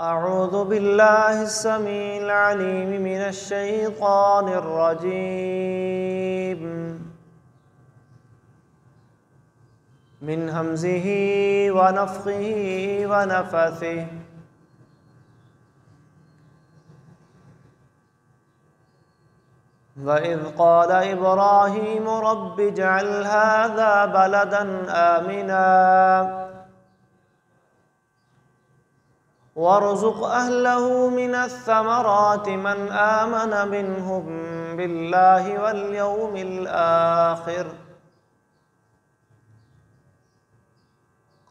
أعوذ بالله السميع العليم من الشيطان الرجيم. من همزه ونفخه ونفثه. وإذ قال إبراهيم رب اجعل هذا بلدا آمنا وارزق أهله من الثمرات من آمن منهم بالله واليوم الآخر.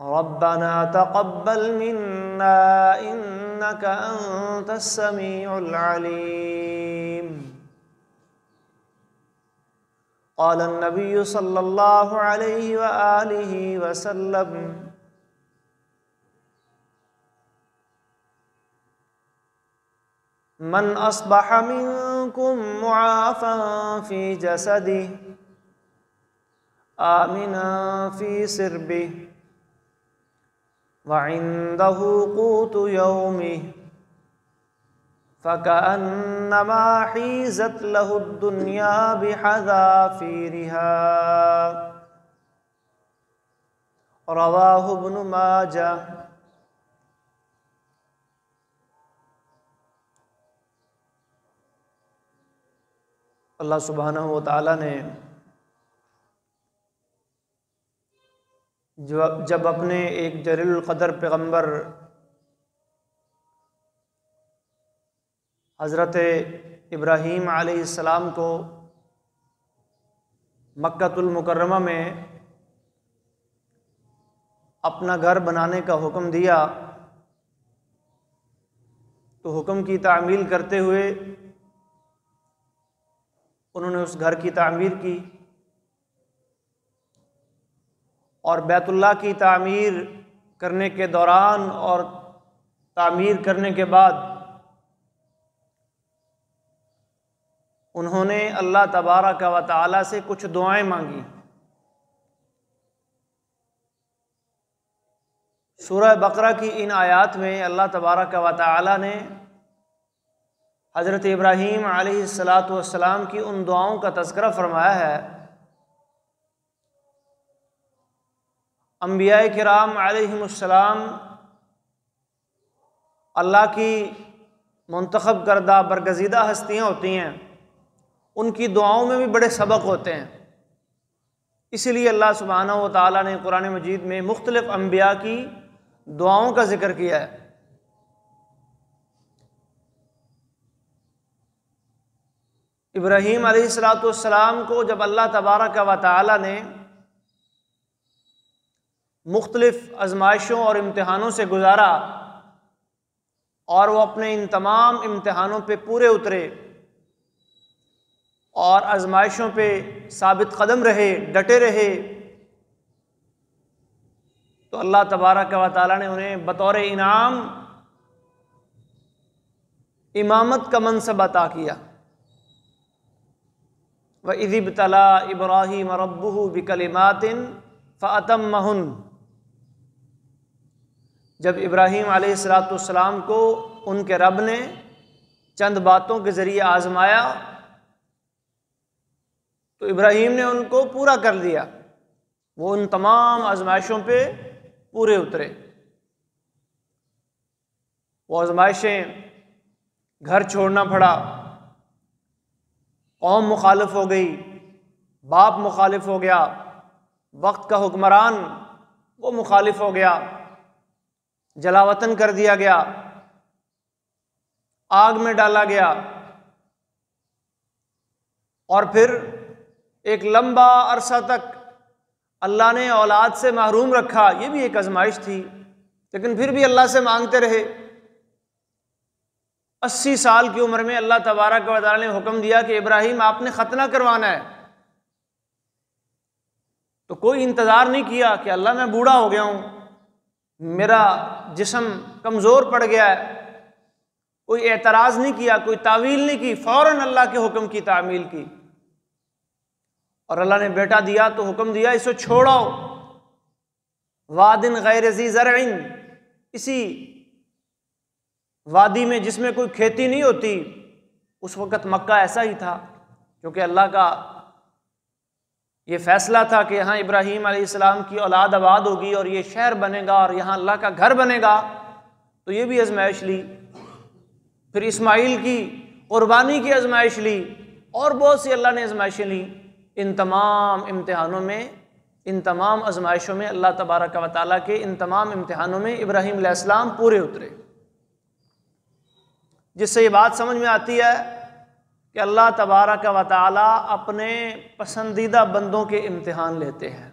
ربنا تقبل منا إنك أنت السميع العليم. قال النبي صلى الله عليه وآله وسلم من أصبح منكم معافا في جسده آمنا في سربه وعنده قوت يومه فكأنما حيزت له الدنيا بحذافيرها. رواه ابن ماجه. اللہ سبحانہ و تعالیٰ نے جب اپنے ایک جلیل القدر پیغمبر حضرت ابراہیم علیہ السلام کو مکۃ المکرمہ میں اپنا گھر بنانے کا حکم دیا، تو حکم کی تعمیل کرتے ہوئے انہوں نے اس گھر کی تعمیر کی۔ اور بیت اللہ کی تعمیر کرنے کے دوران اور تعمیر کرنے کے بعد انہوں نے اللہ تبارہ کا و تعالیٰ سے کچھ دعائیں مانگی سورہ بقرہ کی ان آیات میں اللہ تبارہ کا و تعالیٰ نے حضرت ابراہیم علیہ السلاۃ والسلام کی ان دعاؤں کا تذکرہ فرمایا ہے۔ انبیاء کرام علیہم السلام اللہ کی منتخب کردہ برگزیدہ ہستیاں ہوتی ہیں، ان کی دعاؤں میں بھی بڑے سبق ہوتے ہیں۔ اسی لیے اللہ سبحانہ و تعالیٰ نے قرآن مجید میں مختلف انبیاء کی دعاؤں کا ذکر کیا ہے۔ ابراہیم علیہ السلاۃ والسلام کو جب اللہ تبارک و تعالیٰ نے مختلف آزمائشوں اور امتحانوں سے گزارا اور وہ اپنے ان تمام امتحانوں پہ پورے اترے اور آزمائشوں پہ ثابت قدم رہے، ڈٹے رہے۔ تو اللہ تبارک و تعالیٰ نے انہیں بطور انعام امامت کا منصب عطا کیا۔ وہ ادب طلا ابراہیم ربو بکلماتن فعتم مہن جب ابراہیم علیہ السلاۃ السلام کو ان کے رب نے چند باتوں کے ذریعے آزمایا، تو ابراہیم نے ان کو پورا کر دیا وہ ان تمام آزمائشوں پہ پورے اترے۔ وہ آزمائشیں گھر چھوڑنا پڑا، قوم مخالف ہو گئی، باپ مخالف ہو گیا، وقت کا حکمران وہ مخالف ہو گیا۔ جلاوطن کر دیا گیا۔ آگ میں ڈالا گیا۔ اور پھر ایک لمبا عرصہ تک اللہ نے اولاد سے محروم رکھا۔ یہ بھی ایک آزمائش تھی، لیکن پھر بھی اللہ سے مانگتے رہے۔ اسی سال کی عمر میں اللہ تبارک و تعالیٰ نے حکم دیا کہ ابراہیم، آپ نے ختنہ کروانا ہے۔ تو کوئی انتظار نہیں کیا کہ اللہ میں بوڑھا ہو گیا ہوں۔ میرا جسم کمزور پڑ گیا ہے، کوئی اعتراض نہیں کیا، کوئی تعویل نہیں کی، فوراً اللہ کے حکم کی تعمیل کی۔ اور اللہ نے بیٹا دیا تو حکم دیا، اسے چھوڑو وادن غیر زرعین اسی وادی میں جس میں کوئی کھیتی نہیں ہوتی، اس وقت مکہ ایسا ہی تھا، کیونکہ اللہ کا یہ فیصلہ تھا کہ یہاں ابراہیم علیہ السلام کی اولاد آباد ہوگی اور یہ شہر بنے گا اور یہاں اللہ کا گھر بنے گا، تو یہ بھی آزمائش لی۔ پھر اسماعیل کی قربانی کی آزمائش لی، اور بہت سی اللہ نے آزمائشیں لیں۔ ان تمام امتحانوں میں، ان تمام آزمائشوں میں اللہ تبارک و تعالیٰ کے ان تمام امتحانوں میں ابراہیم علیہ السلام پورے اترے۔ جس سے یہ بات سمجھ میں آتی ہے کہ اللہ تبارک و تعالیٰ اپنے پسندیدہ بندوں کے امتحان لیتے ہیں۔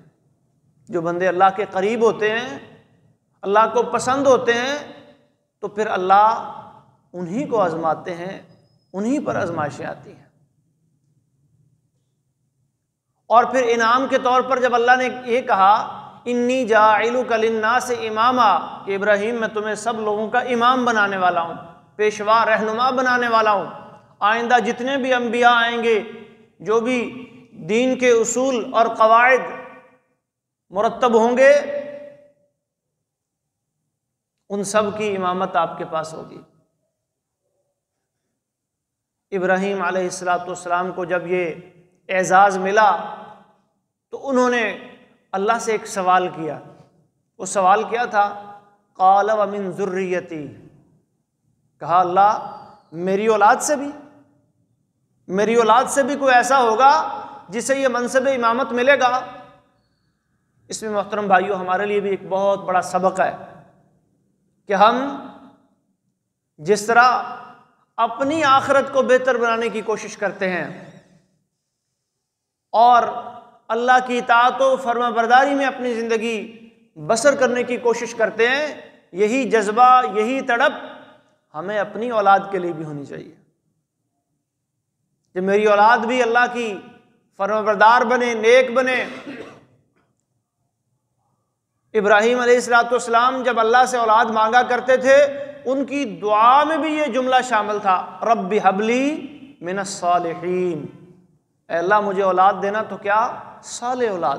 جو بندے اللہ کے قریب ہوتے ہیں، اللہ کو پسند ہوتے ہیں، تو پھر اللہ انہی کو آزماتے ہیں، انہی پر آزمائشیں آتی ہیں۔ اور پھر انعام کے طور پر جب اللہ نے یہ کہا انی جا کلنا سے امامہ کہ ابراہیم، میں تمہیں سب لوگوں کا امام بنانے والا ہوں، پیشوا، رہنما بنانے والا ہوں۔ آئندہ جتنے بھی انبیاء آئیں گے، جو بھی دین کے اصول اور قواعد مرتب ہوں گے، ان سب کی امامت آپ کے پاس ہوگی۔ ابراہیم علیہ السلاۃ والسلام کو جب یہ اعزاز ملا، تو انہوں نے اللہ سے ایک سوال کیا۔ وہ سوال کیا تھا، قال من ذریتی، کہا، اللہ میری اولاد سے بھی۔ میری اولاد سے بھی کوئی ایسا ہوگا جسے یہ منصب امامت ملے گا؟ اس میں محترم بھائیوں ہمارے لیے بھی ایک بہت بڑا سبق ہے کہ ہم جس طرح اپنی آخرت کو بہتر بنانے کی کوشش کرتے ہیں اور اللہ کی اطاعت و فرما برداری میں اپنی زندگی بسر کرنے کی کوشش کرتے ہیں، یہی جذبہ، یہی تڑپ ہمیں اپنی اولاد کے لیے بھی ہونی چاہیے۔ کہ میری اولاد بھی اللہ کی فرما بردار بنے، نیک بنے۔ ابراہیم علیہ السلاۃ والسلام جب اللہ سے اولاد مانگا کرتے تھے، ان کی دعا میں بھی یہ جملہ شامل تھا، رب حبلی من الصالحین۔ اے اللہ، مجھے اولاد دینا تو کیا؟ صالح اولاد۔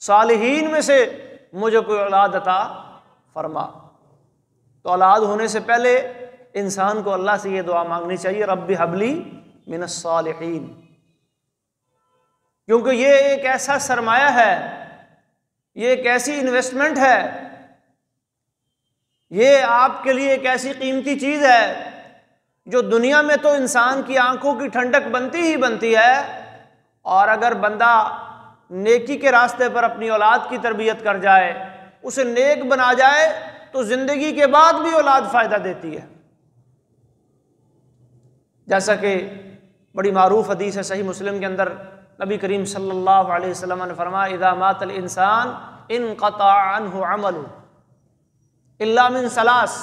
صالحین میں سے مجھے کوئی اولاد عطا فرما۔ تو اولاد ہونے سے پہلے انسان کو اللہ سے یہ دعا مانگنی چاہیے، رب حبلی من الصالحین۔ کیونکہ یہ ایک ایسا سرمایہ ہے، یہ ایک ایسی انویسٹمنٹ ہے، یہ آپ کے لیے ایک ایسی قیمتی چیز ہے جو دنیا میں تو انسان کی آنکھوں کی ٹھنڈک بنتی ہی بنتی ہے۔ اور اگر بندہ نیکی کے راستے پر اپنی اولاد کی تربیت کر جائے، اسے نیک بنا جائے، تو زندگی کے بعد بھی اولاد فائدہ دیتی ہے۔ جیسا کہ بڑی معروف حدیث ہے صحیح مسلم کے اندر نبی کریم صلی اللہ علیہ وسلم نے فرمایا، اذا مات الانسان انقطع عنه عمل الا من ثلاث،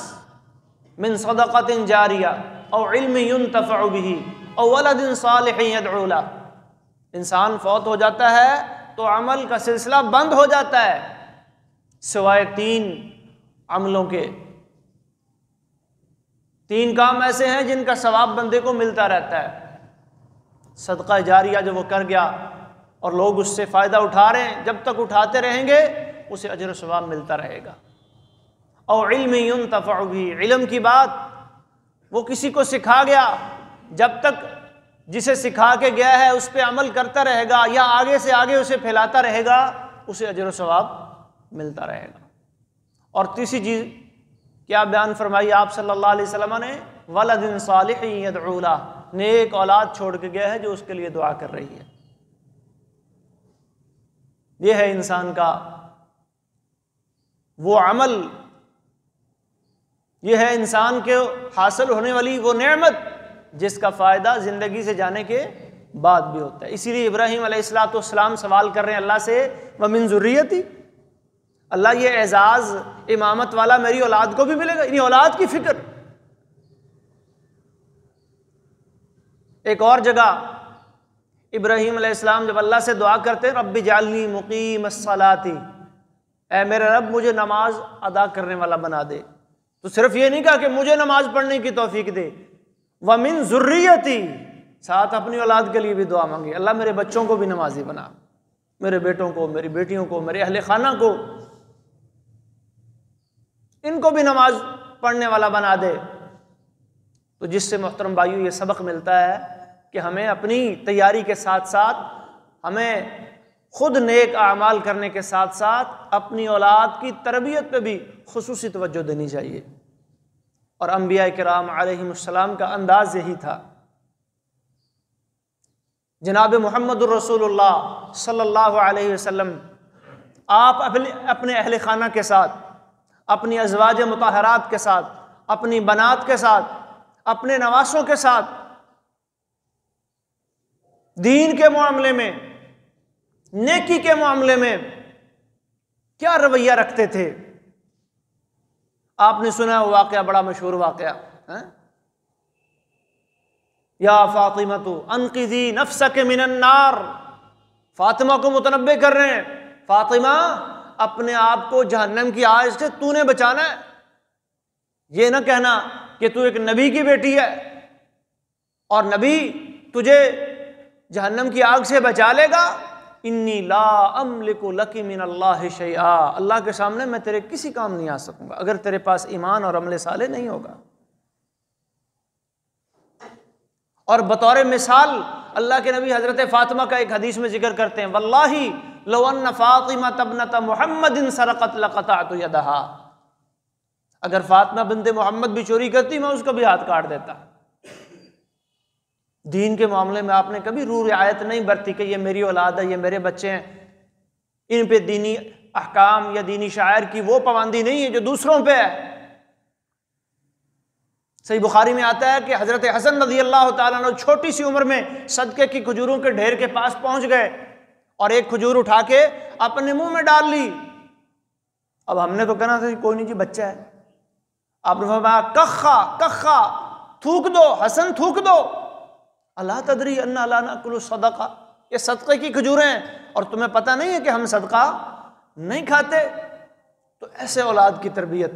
من صدقه جاریہ او علم ينتفع به، او ولد صالح يدعو له. انسان فوت ہو جاتا ہے تو عمل کا سلسلہ بند ہو جاتا ہے، سوائے تین عملوں کے تین کام ایسے ہیں جن کا ثواب بندے کو ملتا رہتا ہے۔ صدقہ جاریہ جو وہ کر گیا اور لوگ اس سے فائدہ اٹھا رہے ہیں، جب تک اٹھاتے رہیں گے، اسے اجر و ثواب ملتا رہے گا۔ اور علم ينتفع بھی علم کی بات وہ کسی کو سکھا گیا جب تک جسے سکھا کے گیا ہے، اس پہ عمل کرتا رہے گا یا آگے سے آگے اسے پھیلاتا رہے گا، اسے اجر و ثواب ملتا رہے گا۔ اور تیسری چیز کیا بیان فرمائی آپ صلی اللہ علیہ وسلم نے؟ ولد صالح یدعولا نیک اولاد چھوڑ کے گیا ہے جو اس کے لیے دعا کر رہی ہے۔ یہ ہے انسان کا وہ عمل۔ یہ ہے انسان کے حاصل ہونے والی وہ نعمت جس کا فائدہ زندگی سے جانے کے بعد بھی ہوتا ہے۔ اسی لیے ابراہیم علیہ السلاۃ والسلام سوال کر رہے ہیں اللہ سے وہ منظوریتی اللہ یہ اعزاز امامت والا میری اولاد کو بھی ملے گا یعنی اولاد کی فکر۔ ایک اور جگہ ابراہیم علیہ السلام جب اللہ سے دعا کرتے، رب جالنی مقیم الصلاتی اے میرے رب، مجھے نماز ادا کرنے والا بنا دے۔ تو صرف یہ نہیں کہا کہ مجھے نماز پڑھنے کی توفیق دے۔ ومن ضروریتی ساتھ اپنی اولاد کے لیے بھی دعا مانگی اللہ میرے بچوں کو بھی نمازی بنا۔ میرے بیٹوں کو، میری بیٹیوں کو، میرے اہل خانہ کو۔ ان کو بھی نماز پڑھنے والا بنا دے۔ تو جس سے محترم بھائیو یہ سبق ملتا ہے کہ ہمیں اپنی تیاری کے ساتھ ساتھ، ہمیں خود نیک اعمال کرنے کے ساتھ ساتھ اپنی اولاد کی تربیت پہ بھی خصوصی توجہ دینی چاہیے۔ اور انبیاء کرام علیہ السلام کا انداز یہی تھا۔ جناب محمد الرسول اللہ صلی اللہ علیہ وسلم، آپ اپنے اپنے اہل خانہ کے ساتھ اپنی ازواج متحرات کے ساتھ، اپنی بنات کے ساتھ، اپنے نواسوں کے ساتھ، دین کے معاملے میں، نیکی کے معاملے میں کیا رویہ رکھتے تھے؟ آپ نے سنا وہ واقعہ بڑا مشہور واقعہ ہاں؟ یا فاطمہ تو انقذی نفس کے من النار۔ فاطمہ کو متنبع کر رہے ہیں۔ فاطمہ اپنے آپ کو جہنم کی آج سے تو نے بچانا ہے۔ یہ نہ کہنا کہ تو ایک نبی کی بیٹی ہے۔ اور نبی تجھے جہنم کی آگ سے بچا لے گا۔ انی لا املک لکی من اللہ شیعہ اللہ کے سامنے میں تیرے کسی کام نہیں آ سکوں گا۔ اگر تیرے پاس ایمان اور عمل صالح نہیں ہوگا۔ اور بطور مثال اللہ کے نبی حضرت فاطمہ کا ایک حدیث میں ذکر کرتے ہیں۔ واللہ لو ان فاطمہ تبنت محمد سرقت لقطعت یدہا۔ اگر فاطمہ بنت محمد بھی چوری کرتی، میں اس کو بھی ہاتھ کاٹ دیتا۔ دین کے معاملے میں آپ نے کبھی رو رعایت نہیں برتی کہ یہ میری اولاد ہے، یہ میرے بچے ہیں۔ ان پہ دینی احکام یا دینی شاعر کی وہ پابندی نہیں ہے جو دوسروں پہ ہے۔ صحیح بخاری میں آتا ہے کہ حضرت حسن رضی اللہ تعالیٰ نے چھوٹی سی عمر میں صدقے کی کھجوروں کے ڈھیر کے پاس پہنچ گئے۔ اور ایک کھجور اٹھا کے اپنے منہ میں ڈال لی۔ اب ہم نے تو کہنا تھا کوئی نہیں جی بچہ ہے۔ آپ نے فرمایا، کخا کخا، تھوک دو، حسن، تھوک دو۔ اللہ تدری ان اللہ کلو صدقہ۔ یہ صدقے کی کھجوریں ہیں۔ اور تمہیں پتہ نہیں ہے کہ ہم صدقہ نہیں کھاتے۔ تو ایسے اولاد کی تربیت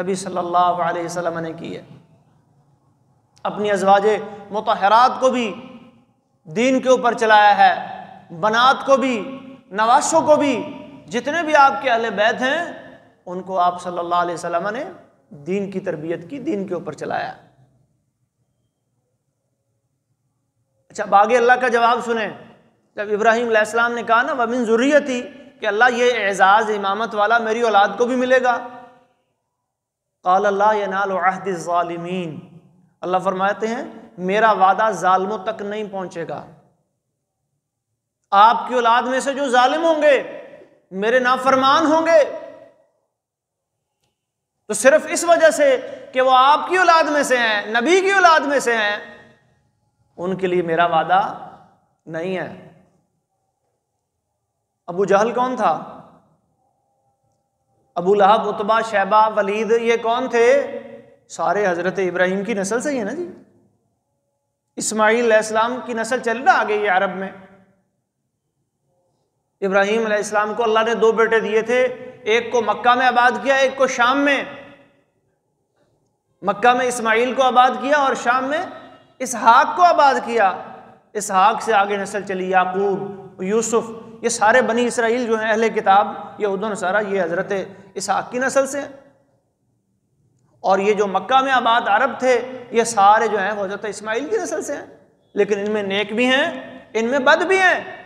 نبی صلی اللہ علیہ وسلم نے کی ہے۔ اپنی ازواج متحرات کو بھی دین کے اوپر چلایا ہے۔ بنات کو بھی نواسوں کو بھی، جتنے بھی آپ کے اہل بیت ہیں، ان کو آپ صلی اللہ علیہ وسلم نے دین کی تربیت کی، دین کے اوپر چلایا۔ اچھا باغ اللہ کا جواب سنیں۔ جب ابراہیم علیہ السلام نے کہا نا، ومن ضروریت تھی کہ اللہ یہ اعزاز، امامت والا میری اولاد کو بھی ملے گا۔ قال اللہ، ینال عہد الظالمین۔ اللہ فرماتے ہیں، میرا وعدہ ظالموں تک نہیں پہنچے گا۔ آپ کی اولاد میں سے جو ظالم ہوں گے، میرے نافرمان ہوں گے۔ تو صرف اس وجہ سے کہ وہ آپ کی اولاد میں سے ہیں، نبی کی اولاد میں سے ہیں، ان کے لیے میرا وعدہ نہیں ہے۔ ابو جہل کون تھا؟ ابو لہب اتبا شہبہ ولید، یہ کون تھے؟ سارے حضرت ابراہیم کی نسل سے ہی ہے نا جی۔ اسماعیل علیہ السلام کی نسل چل رہا آگے یہ عرب میں۔ ابراہیم علیہ السلام کو اللہ نے دو بیٹے دیے تھے، ایک کو مکہ میں آباد کیا، ایک کو شام میں مکہ میں اسماعیل کو آباد کیا اور شام میں اسحاق کو آباد کیا۔ اسحاق سے آگے نسل چلی، یعقوب، یوسف، یہ سارے بنی اسرائیل جو ہیں، اہل کتاب یہ سارا یہ حضرت اسحاق کی نسل سے۔ اور یہ جو مکہ میں آباد عرب تھے، یہ سارے جو ہیں، وہ حضرت اسماعیل کی نسل سے ہیں۔ لیکن ان میں نیک بھی ہیں، ان میں بد بھی ہیں۔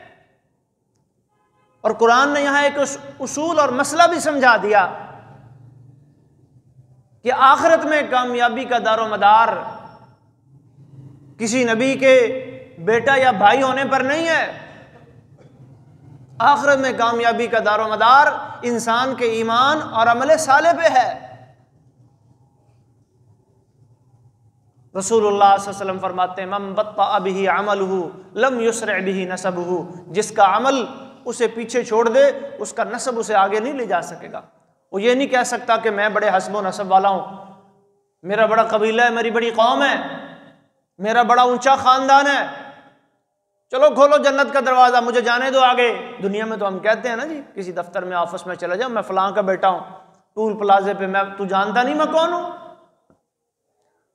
اور قرآن نے یہاں ایک اصول اور مسئلہ بھی سمجھا دیا کہ آخرت میں کامیابی کا دار و مدار کسی نبی کے بیٹا یا بھائی ہونے پر نہیں ہے۔ آخر میں کامیابی کا دار و مدار انسان کے ایمان اور عمل سالے پہ ہے۔ رسول اللہ صلی اللہ علیہ وسلم فرماتے ہیں مم بطا ابھی عمل ہو لم یسر ابھی نصب ہو جس کا عمل اسے پیچھے چھوڑ دے، اس کا نصب اسے آگے نہیں لے جا سکے گا۔ وہ یہ نہیں کہہ سکتا کہ میں بڑے حسب و نصب والا ہوں۔ میرا بڑا قبیلہ ہے، میری بڑی قوم ہے۔ میرا بڑا اونچا خاندان ہے۔ چلو کھولو جنت کا دروازہ، مجھے جانے دو آگے۔ دنیا میں تو ہم کہتے ہیں نا جی کسی دفتر میں، آفس میں چلا جاؤ، میں فلاں کا بیٹا ہوں۔ ٹول پلازے پہ میں، تو جانتا نہیں میں کون ہوں۔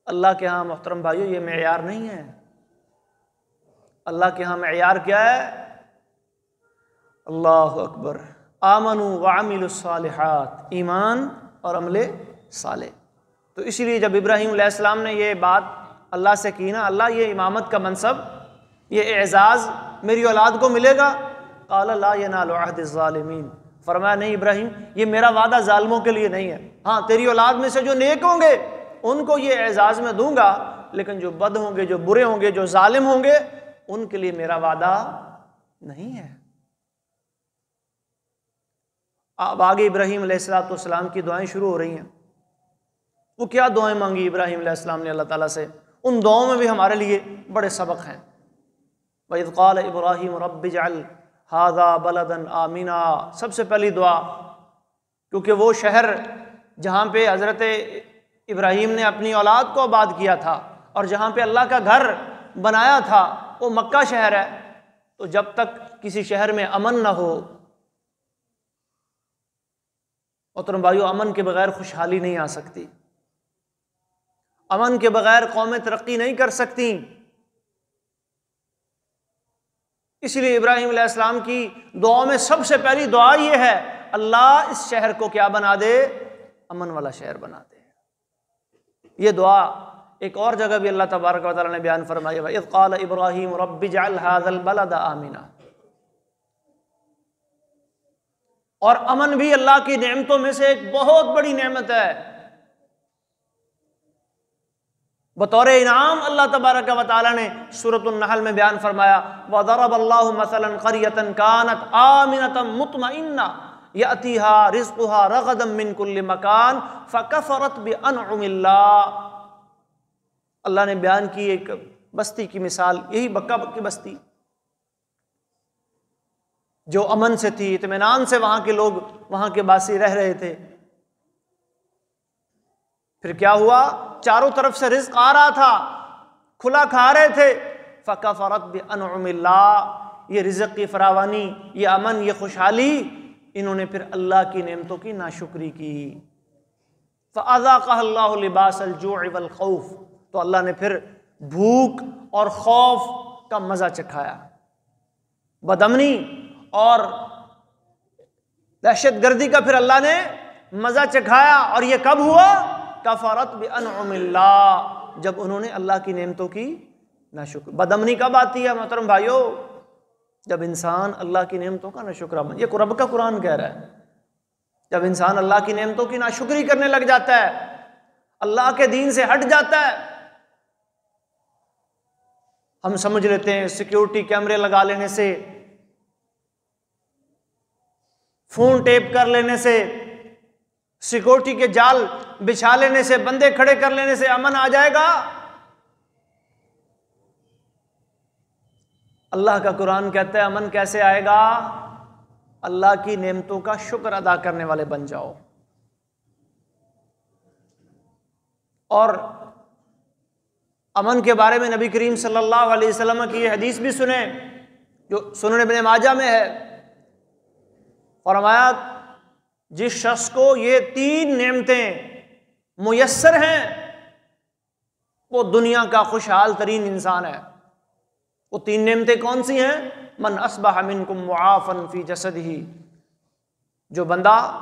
اللہ کے ہاں محترم بھائیو، یہ معیار نہیں ہے۔ اللہ کے ہاں معیار کیا ہے؟ اللہ اکبر۔ آمن و الصالحات، ایمان اور عمل صالح۔ تو اسی لیے جب ابراہیم علیہ السلام نے یہ بات اللہ سے کی نا، اللہ یہ امامت کا منصب، یہ اعزاز میری اولاد کو ملے گا۔ قال لا ینال عہد الظالمین۔ فرمایا، نہیں ابراہیم، یہ میرا وعدہ ظالموں کے لیے نہیں ہے۔ ہاں تیری اولاد میں سے جو نیک ہوں گے، ان کو یہ اعزاز میں دوں گا، لیکن جو بد ہوں گے، جو برے ہوں گے، جو ظالم ہوں گے، ان کے لیے میرا وعدہ نہیں ہے۔ اب آگے ابراہیم علیہ السلاۃ والسلام کی دعائیں شروع ہو رہی ہیں۔ وہ کیا دعائیں مانگی ابراہیم علیہ السلام نے اللہ تعالیٰ سے؟ ان دعاؤں میں بھی ہمارے لیے بڑے سبق ہیں۔ وَإِذْ قَالَ ابراہیم رب جعل هَذَا بَلَدًا آمِنًا۔ سب سے پہلی دعا، کیونکہ وہ شہر جہاں پہ حضرت ابراہیم نے اپنی اولاد کو آباد کیا تھا اور جہاں پہ اللہ کا گھر بنایا تھا، وہ مکہ شہر ہے۔ تو جب تک کسی شہر میں امن نہ ہو محترم بھائیو امن کے بغیر خوشحالی نہیں آ سکتی۔ امن کے بغیر قومیں ترقی نہیں کر سکتی۔ اس لیے ابراہیم علیہ السلام کی دعا میں سب سے پہلی دعا یہ ہے، اللہ اس شہر کو کیا بنا دے؟ امن والا شہر بنا دے۔ یہ دعا ایک اور جگہ بھی اللہ تبارک و تعالیٰ نے بیان فرمائی قال ابراہیم رب جعل هذا البلد آمنا۔ اور امن بھی اللہ کی نعمتوں میں سے ایک بہت بڑی نعمت ہے۔ بطور انعام اللہ تبارک و تعالیٰ نے سورت النحل میں بیان فرمایا، وَضَرَبَ اللَّهُ مَثَلًا قَرْيَةً كَانَتْ آمِنَةً مُطْمَئِنَّةً يَأْتِيهَا رِزْقُهَا رَغَدًا مِّن كُلِّ مَكَانٍ فَكَفَرَتْ بِأَنْعُمِ اللَّهِ۔ اللہ نے بیان کی ایک بستی کی مثال، یہی بکہ بکی بستی۔ جو امن سے تھی، اطمینان سے وہاں کے لوگ وہاں کے باسی رہ رہے تھے۔ پھر کیا ہوا؟ چاروں طرف سے رزق آ رہا تھا۔ کھلا کھا رہے تھے۔ فقہ فرت بنعم اللہ۔ یہ رزق کی فراوانی، یہ امن، یہ خوشحالی۔ انہوں نے پھر اللہ کی نعمتوں کی ناشکری کی۔ فَأَذَاقَهَ اللَّهُ لِبَاسَ الْجُوعِ وَالْخَوْفِ۔ تو اللہ نے پھر بھوک اور خوف کا مزہ چکھایا۔ بدمنی اور دہشت گردی کا پھر اللہ نے مزہ چکھایا اور یہ کب ہوا؟ کفارت بنعم اللہ، جب انہوں نے اللہ کی نعمتوں کی ناشکر، بدمنی کب آتی ہے محترم بھائیو؟ جب انسان اللہ کی نعمتوں کا نہ شکرہ بن، یہ رب کا قرآن کہہ رہا ہے۔ جب انسان اللہ کی نعمتوں کی ناشکری کرنے لگ جاتا ہے، اللہ کے دین سے ہٹ جاتا ہے۔ ہم سمجھ لیتے ہیں سیکیورٹی کیمرے لگا لینے سے فون ٹیپ کر لینے سے، سیکورٹی کے جال بچھا لینے سے، بندے کھڑے کر لینے سے امن آ جائے گا۔ اللہ کا قرآن کہتا ہے، امن کیسے آئے گا؟ اللہ کی نعمتوں کا شکر ادا کرنے والے بن جاؤ۔ اور امن کے بارے میں نبی کریم صلی اللہ علیہ وسلم کی یہ حدیث بھی سنیں، جو سننے بن ماجہ میں ہے۔ فرمایا، جس شخص کو یہ تین نعمتیں میسر ہیں، وہ دنیا کا خوشحال ترین انسان ہے۔ وہ تین نعمتیں کون سی ہیں؟ من اسبح منکم معافن فی جسد ہی جو بندہ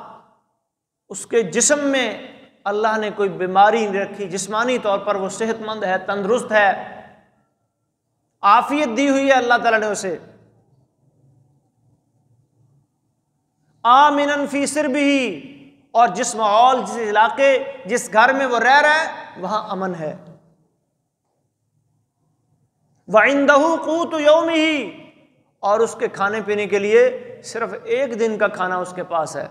اس کے جسم میں اللہ نے کوئی بیماری نہیں رکھی، جسمانی طور پر وہ صحت مند ہے، تندرست ہے آفیت دی ہوئی ہے اللہ تعالیٰ نے اسے۔ آمن فی سر بھی اور جس ماحول، جس علاقے، جس گھر میں وہ رہ رہا ہے، وہاں امن ہے۔ وہ قوت یوم ہی اور اس کے کھانے پینے کے لیے صرف ایک دن کا کھانا اس کے پاس ہے۔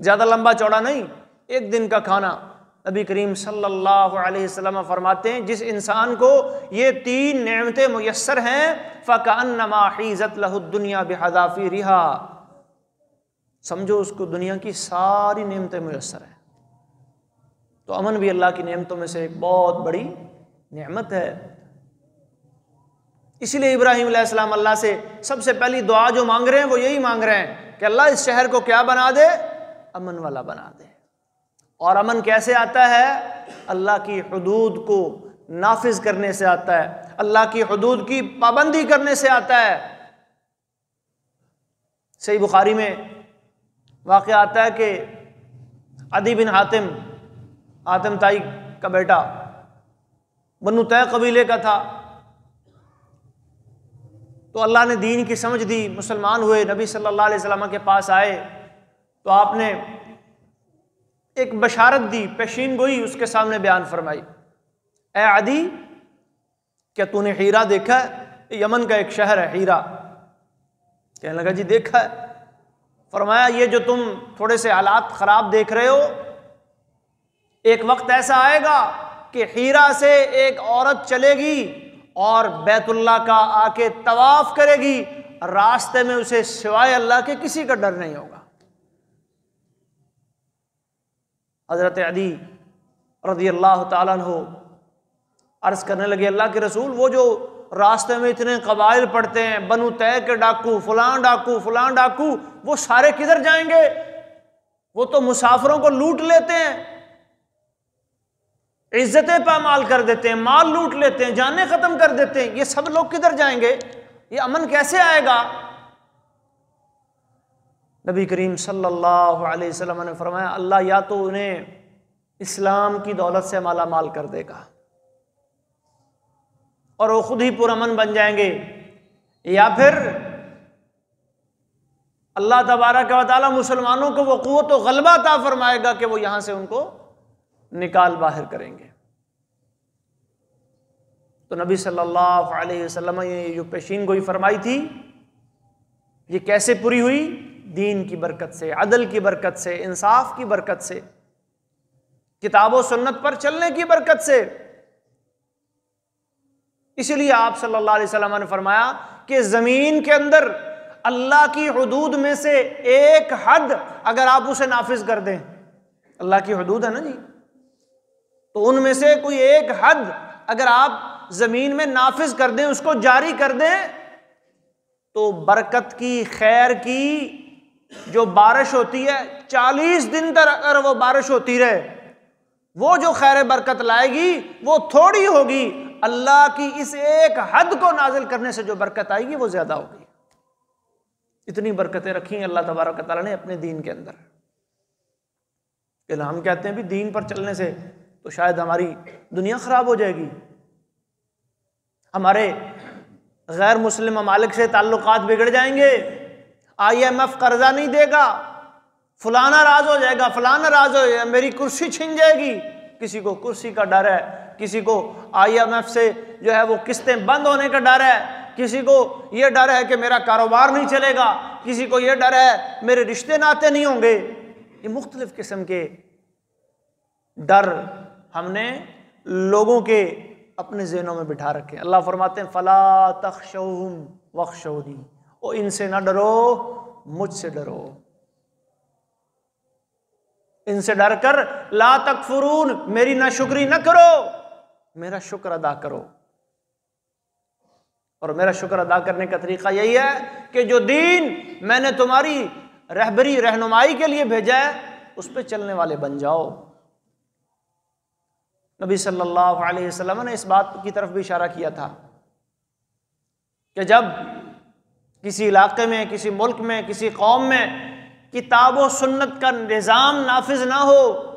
زیادہ لمبا چوڑا نہیں، ایک دن کا کھانا۔ نبی کریم صلی اللہ علیہ وسلم فرماتے ہیں، جس انسان کو یہ تین نعمتیں میسر ہیں، فَكَأَنَّمَا حِيزَتْ لَهُ الدُّنْيَا بِحَذَافِ رِحَا سمجھو اس کو دنیا کی ساری نعمتیں میسر ہیں۔ تو امن بھی اللہ کی نعمتوں میں سے ایک بہت بڑی نعمت ہے۔ اسی لیے ابراہیم علیہ السلام اللہ سے سب سے پہلی دعا جو مانگ رہے ہیں وہ یہی مانگ رہے ہیں کہ اللہ اس شہر کو کیا بنا دے؟ امن والا بنا دے۔ اور امن کیسے آتا ہے؟ اللہ کی حدود کو نافذ کرنے سے آتا ہے۔ اللہ کی حدود کی پابندی کرنے سے آتا ہے۔ صحیح بخاری میں واقعہ آتا ہے کہ عدی بن حاتم حاتم تائی کا بیٹا بنو طے قبیلے کا تھا۔ تو اللہ نے دین کی سمجھ دی، مسلمان ہوئے، نبی صلی اللہ علیہ وسلم کے پاس آئے۔ تو آپ نے ایک بشارت دی، پیشین گوئی اس کے سامنے بیان فرمائی۔ اے عدی، کیا تو نے ہیرا دیکھا ہے؟ یمن کا ایک شہر ہے ہیرا کہنے لگا جی دیکھا ہے۔ فرمایا، یہ جو تم تھوڑے سے حالات خراب دیکھ رہے ہو، ایک وقت ایسا آئے گا کہ ہیرا سے ایک عورت چلے گی اور بیت اللہ کا آ کے طواف کرے گی، راستے میں اسے سوائے اللہ کے کسی کا ڈر نہیں ہوگا۔ حضرت عدی رضی اللہ تعالیٰ عنہ عرض کرنے لگے، اللہ کے رسول، وہ جو راستے میں اتنے قبائل پڑتے ہیں، بنو طے کے ڈاکو فلاں ڈاکو فلاں ڈاکو، وہ سارے کدھر جائیں گے؟ وہ تو مسافروں کو لوٹ لیتے ہیں، عزتیں پامال کر دیتے ہیں، مال لوٹ لیتے ہیں، جانیں ختم کر دیتے ہیں۔ یہ سب لوگ کدھر جائیں گے؟ یہ امن کیسے آئے گا؟ نبی کریم صلی اللہ علیہ وسلم نے فرمایا، اللہ یا تو انہیں اسلام کی دولت سے مالا مال کر دے گا۔ اور وہ خود ہی پرامن بن جائیں گے یا پھر اللہ تبارک و تعالیٰ مسلمانوں کو وہ قوت و غلبہ تا فرمائے گا کہ وہ یہاں سے ان کو نکال باہر کریں گے۔ تو نبی صلی اللہ علیہ وسلم نے جو پیشین گوئی فرمائی تھی، یہ کیسے پوری ہوئی؟ دین کی برکت سے، عدل کی برکت سے، انصاف کی برکت سے، کتاب و سنت پر چلنے کی برکت سے۔ اسی لیے آپ صلی اللہ علیہ وسلم نے فرمایا کہ زمین کے اندر اللہ کی حدود میں سے ایک حد اگر آپ اسے نافذ کر دیں، اللہ کی حدود ہے نا جی؟ تو ان میں سے کوئی ایک حد اگر آپ زمین میں نافذ کر دیں، اس کو جاری کر دیں، تو برکت کی، خیر کی جو بارش ہوتی ہے، چالیس دن تک اگر وہ بارش ہوتی رہے، وہ جو خیر برکت لائے گی، وہ تھوڑی ہوگی اللہ کی اس ایک حد کو نازل کرنے سے جو برکت آئے گی وہ زیادہ ہوگی۔ اتنی برکتیں رکھی ہیں اللہ تبارک تعالیٰ نے اپنے دین کے اندر۔ کہ ہم کہتے ہیں بھی دین پر چلنے سے تو شاید ہماری دنیا خراب ہو جائے گی۔ ہمارے غیر مسلم ممالک سے تعلقات بگڑ جائیں گے۔ آئی ایم ایف قرضہ نہیں دے گا۔ فلانا راز ہو جائے گا فلانا راز ہو جائے گا۔ میری کرسی چھن جائے گی۔ کسی کو کرسی کا ڈر ہے۔ کسی کو آئی ایم ایف سے جو ہے وہ قسطیں بند ہونے کا ڈر ہے، کسی کو یہ ڈر ہے کہ میرا کاروبار نہیں چلے گا، کسی کو یہ ڈر ہے میرے رشتے ناتے نہیں ہوں گے۔ یہ مختلف قسم کے ڈر ہم نے لوگوں کے اپنے ذہنوں میں بٹھا رکھے۔ اللہ فرماتے ہیں، فلا تخشوہم وخشونی او ان سے نہ ڈرو، مجھ سے ڈرو۔ ان سے ڈر کر، لا تکفرون، میری نہ شکری نہ کرو۔ میرا شکر ادا کرو۔ اور میرا شکر ادا کرنے کا طریقہ یہی ہے کہ جو دین میں نے تمہاری رہبری، رہنمائی کے لیے بھیجا ہے، اس پہ چلنے والے بن جاؤ۔ نبی صلی اللہ علیہ وسلم نے اس بات کی طرف بھی اشارہ کیا تھا کہ جب کسی علاقے میں، کسی ملک میں، کسی قوم میں کتاب و سنت کا نظام نافذ نہ ہو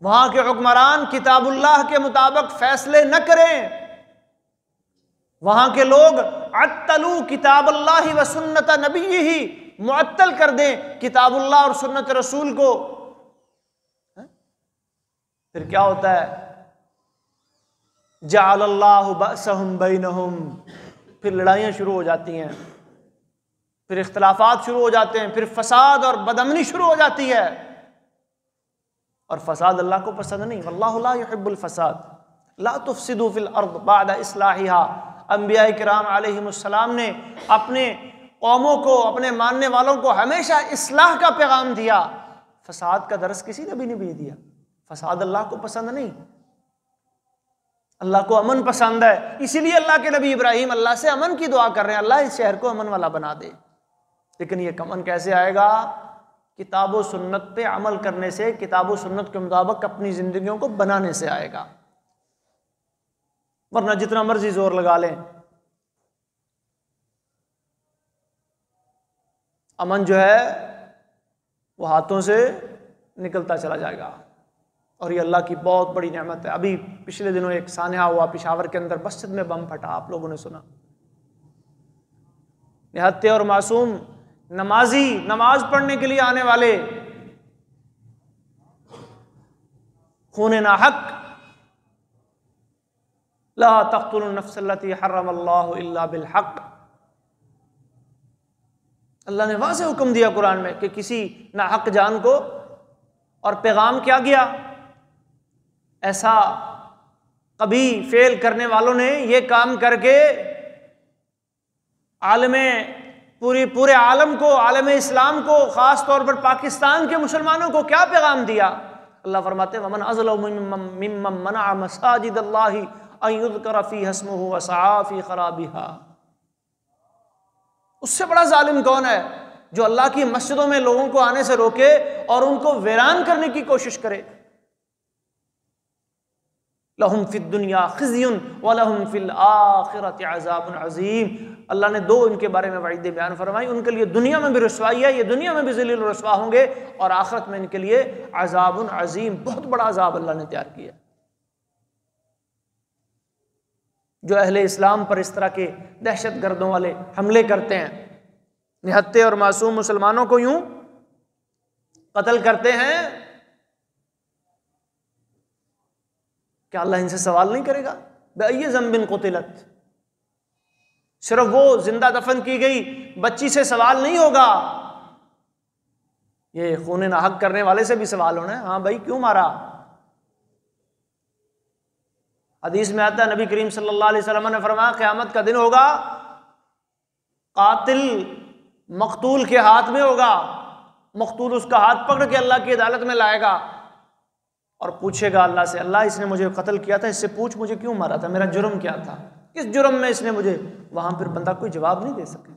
وہاں کے حکمران کتاب اللہ کے مطابق فیصلے نہ کریں۔ وہاں کے لوگ عطلو کتاب اللہ و سنت نبی ہی معطل کر دیں کتاب اللہ اور سنت رسول کو۔ پھر کیا ہوتا ہے؟ جعل اللہ بینہم۔ پھر لڑائیاں شروع ہو جاتی ہیں۔ پھر اختلافات شروع ہو جاتے ہیں۔ پھر فساد اور بدمنی شروع ہو جاتی ہے۔ اور فساد اللہ کو پسند نہیں۔ واللہ لا يحب الفساد۔ لا تفسدوا فی الارض بعد اصلاحها۔ انبیاء کرام علیہ السلام نے اپنے قوموں کو، اپنے ماننے والوں کو ہمیشہ اصلاح کا پیغام دیا۔ فساد کا درس کسی نے بھی نہیں بھی دیا۔ فساد اللہ کو پسند نہیں۔ اللہ کو امن پسند ہے۔ اسی لیے اللہ کے نبی ابراہیم اللہ سے امن کی دعا کر رہے ہیں۔ اللہ اس شہر کو امن والا بنا دے۔ لیکن یہ کمن کیسے آئے گا؟ کتاب و سنت پہ عمل کرنے سے، کتاب و سنت کے مطابق اپنی زندگیوں کو بنانے سے آئے گا۔ ورنہ جتنا مرضی زور لگا لیں۔ امن جو ہے، وہ ہاتھوں سے نکلتا چلا جائے گا۔ اور یہ اللہ کی بہت بڑی نعمت ہے۔ ابھی پچھلے دنوں ایک سانحہ ہوا پشاور کے اندر، مسجد میں بم پھٹا، آپ لوگوں نے سنا۔ نہتے اور معصوم نمازی، نماز پڑھنے کے لیے آنے والے۔ خون ناحق۔ لا تقتل النفس التي حرم اللہ الا بالحق۔ اللہ نے واضح حکم دیا قرآن میں کہ کسی ناحق جان کو اور پیغام کیا گیا۔ ایسا کبھی فیل کرنے والوں نے یہ کام کر کے عالم پوری پورے عالم کو، عالم اسلام کو، خاص طور پر پاکستان کے مسلمانوں کو کیا پیغام دیا؟ اللہ فرماتے ومن ممن منع مساجد اللہ ان یذکر فی اسمہ وسعى فی خرابها۔ اس سے بڑا ظالم کون ہے جو اللہ کی مسجدوں میں لوگوں کو آنے سے روکے اور ان کو ویران کرنے کی کوشش کرے؟ لہم فی الدنیا خزی ولہم فی الاخرت عذاب عظیم۔ اللہ نے دو ان کے بارے میں وعید بیان فرمائی ان کے لیے دنیا میں بھی رسوائی ہے، یہ دنیا میں بھی ذلیل رسوا ہوں گے اور آخرت میں ان کے لیے عذاب عظیم۔ بہت بڑا عذاب اللہ نے تیار کیا جو اہل اسلام پر اس طرح کے دہشت گردوں والے حملے کرتے ہیں، نہتے اور معصوم مسلمانوں کو یوں قتل کرتے ہیں کیا اللہ ان سے سوال نہیں کرے گا؟ بے زمبن قتلت؟ صرف وہ زندہ دفن کی گئی، بچی سے سوال نہیں ہوگا۔ یہ خون ناحق کرنے والے سے بھی سوال ہونا ہے۔ ہاں بھائی، کیوں مارا؟ حدیث میں آتا ہے، نبی کریم صلی اللہ علیہ وسلم نے فرمایا، قیامت کا دن ہوگا، قاتل مقتول کے ہاتھ میں ہوگا۔ مقتول اس کا ہاتھ پکڑ کے اللہ کی عدالت میں لائے گا۔ اور پوچھے گا اللہ سے، اللہ اس نے مجھے قتل کیا تھا، اس سے پوچھ مجھے کیوں مارا تھا، میرا جرم کیا تھا؟ کس جرم میں اس نے مجھے وہاں پھر بندہ کوئی جواب نہیں دے سکے؟ گا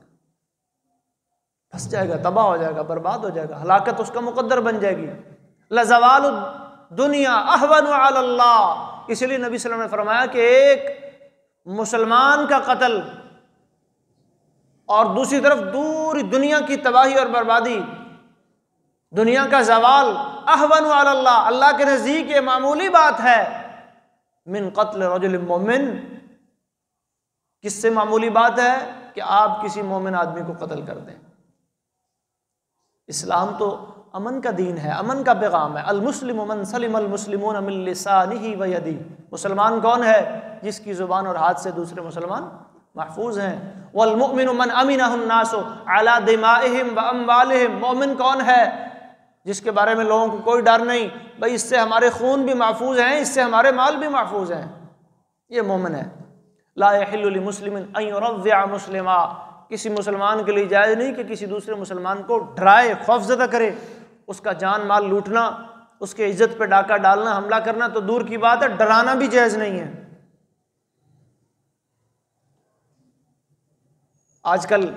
پھنس جائے گا، تباہ ہو جائے گا، برباد ہو جائے گا، ہلاکت اس کا مقدر بن جائے گی۔ لزوال دنیا احون اللہ۔ اسی لیے نبی صلی اللہ علیہ وسلم نے فرمایا کہ ایک مسلمان کا قتل اور دوسری طرف دور دنیا کی تباہی اور بربادی، دنیا کا زوال احون اللہ اللہ کے نزدیک یہ معمولی بات ہے۔ من قتل رجل مومن، کس سے معمولی بات ہے؟ کہ آپ کسی مومن آدمی کو قتل کر دیں۔ اسلام تو امن کا دین ہے، امن کا پیغام ہے۔ المسلم من سلم المسلمون من لسانه و یدی۔ مسلمان کون ہے؟ جس کی زبان اور ہاتھ سے دوسرے مسلمان محفوظ ہیں۔ والمؤمن من امنه الناس على دمائهم واموالهم مومن کون ہے؟ جس کے بارے میں لوگوں کو کوئی ڈر نہیں بھائی اس سے ہمارے خون بھی محفوظ ہیں، اس سے ہمارے مال بھی محفوظ ہیں۔ یہ مومن ہے۔ لا يحل لمسلم ان مسلما۔ کسی مسلمان کے لیے جائز نہیں کہ کسی دوسرے مسلمان کو ڈرائے، خوف زدہ کرے۔ اس کا جان مال لوٹنا، اس کے عزت پہ ڈاکہ ڈالنا، حملہ کرنا تو دور کی بات ہے، ڈرانا بھی جائز نہیں ہے۔ آج کل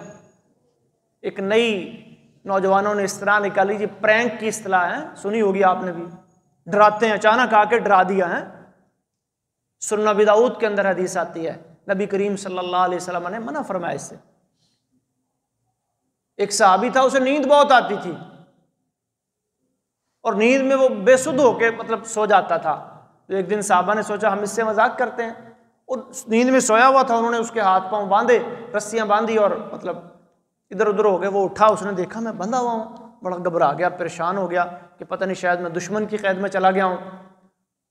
ایک نئی نوجوانوں نے اس طرح نکالی جی پرینک کی اصطلاح ہے سنی ہوگی آپ نے بھی۔ ڈراتے ہیں، اچانک آ کے ڈرا دیا ہے سننا بداؤد کے اندر حدیث آتی ہے۔ نبی کریم صلی اللہ علیہ وسلم نے منع فرمایا اس سے۔ ایک صحابی تھا، اسے نیند بہت آتی تھی۔ اور نیند میں وہ بے سدھ ہو کے مطلب سو جاتا تھا۔ تو ایک دن صحابہ نے سوچا، ہم اس سے مذاق کرتے ہیں۔ اور نیند میں سویا ہوا تھا، انہوں نے اس کے ہاتھ پاؤں باندھے، رسیاں باندھی اور مطلب ادھر ادھر ہو گئے، وہ اٹھا، اس نے دیکھا، میں بندھا ہوا ہوں۔ بڑا گھبرا گیا، پریشان ہو گیا کہ پتہ نہیں، شاید میں دشمن کی قید میں چلا گیا ہوں۔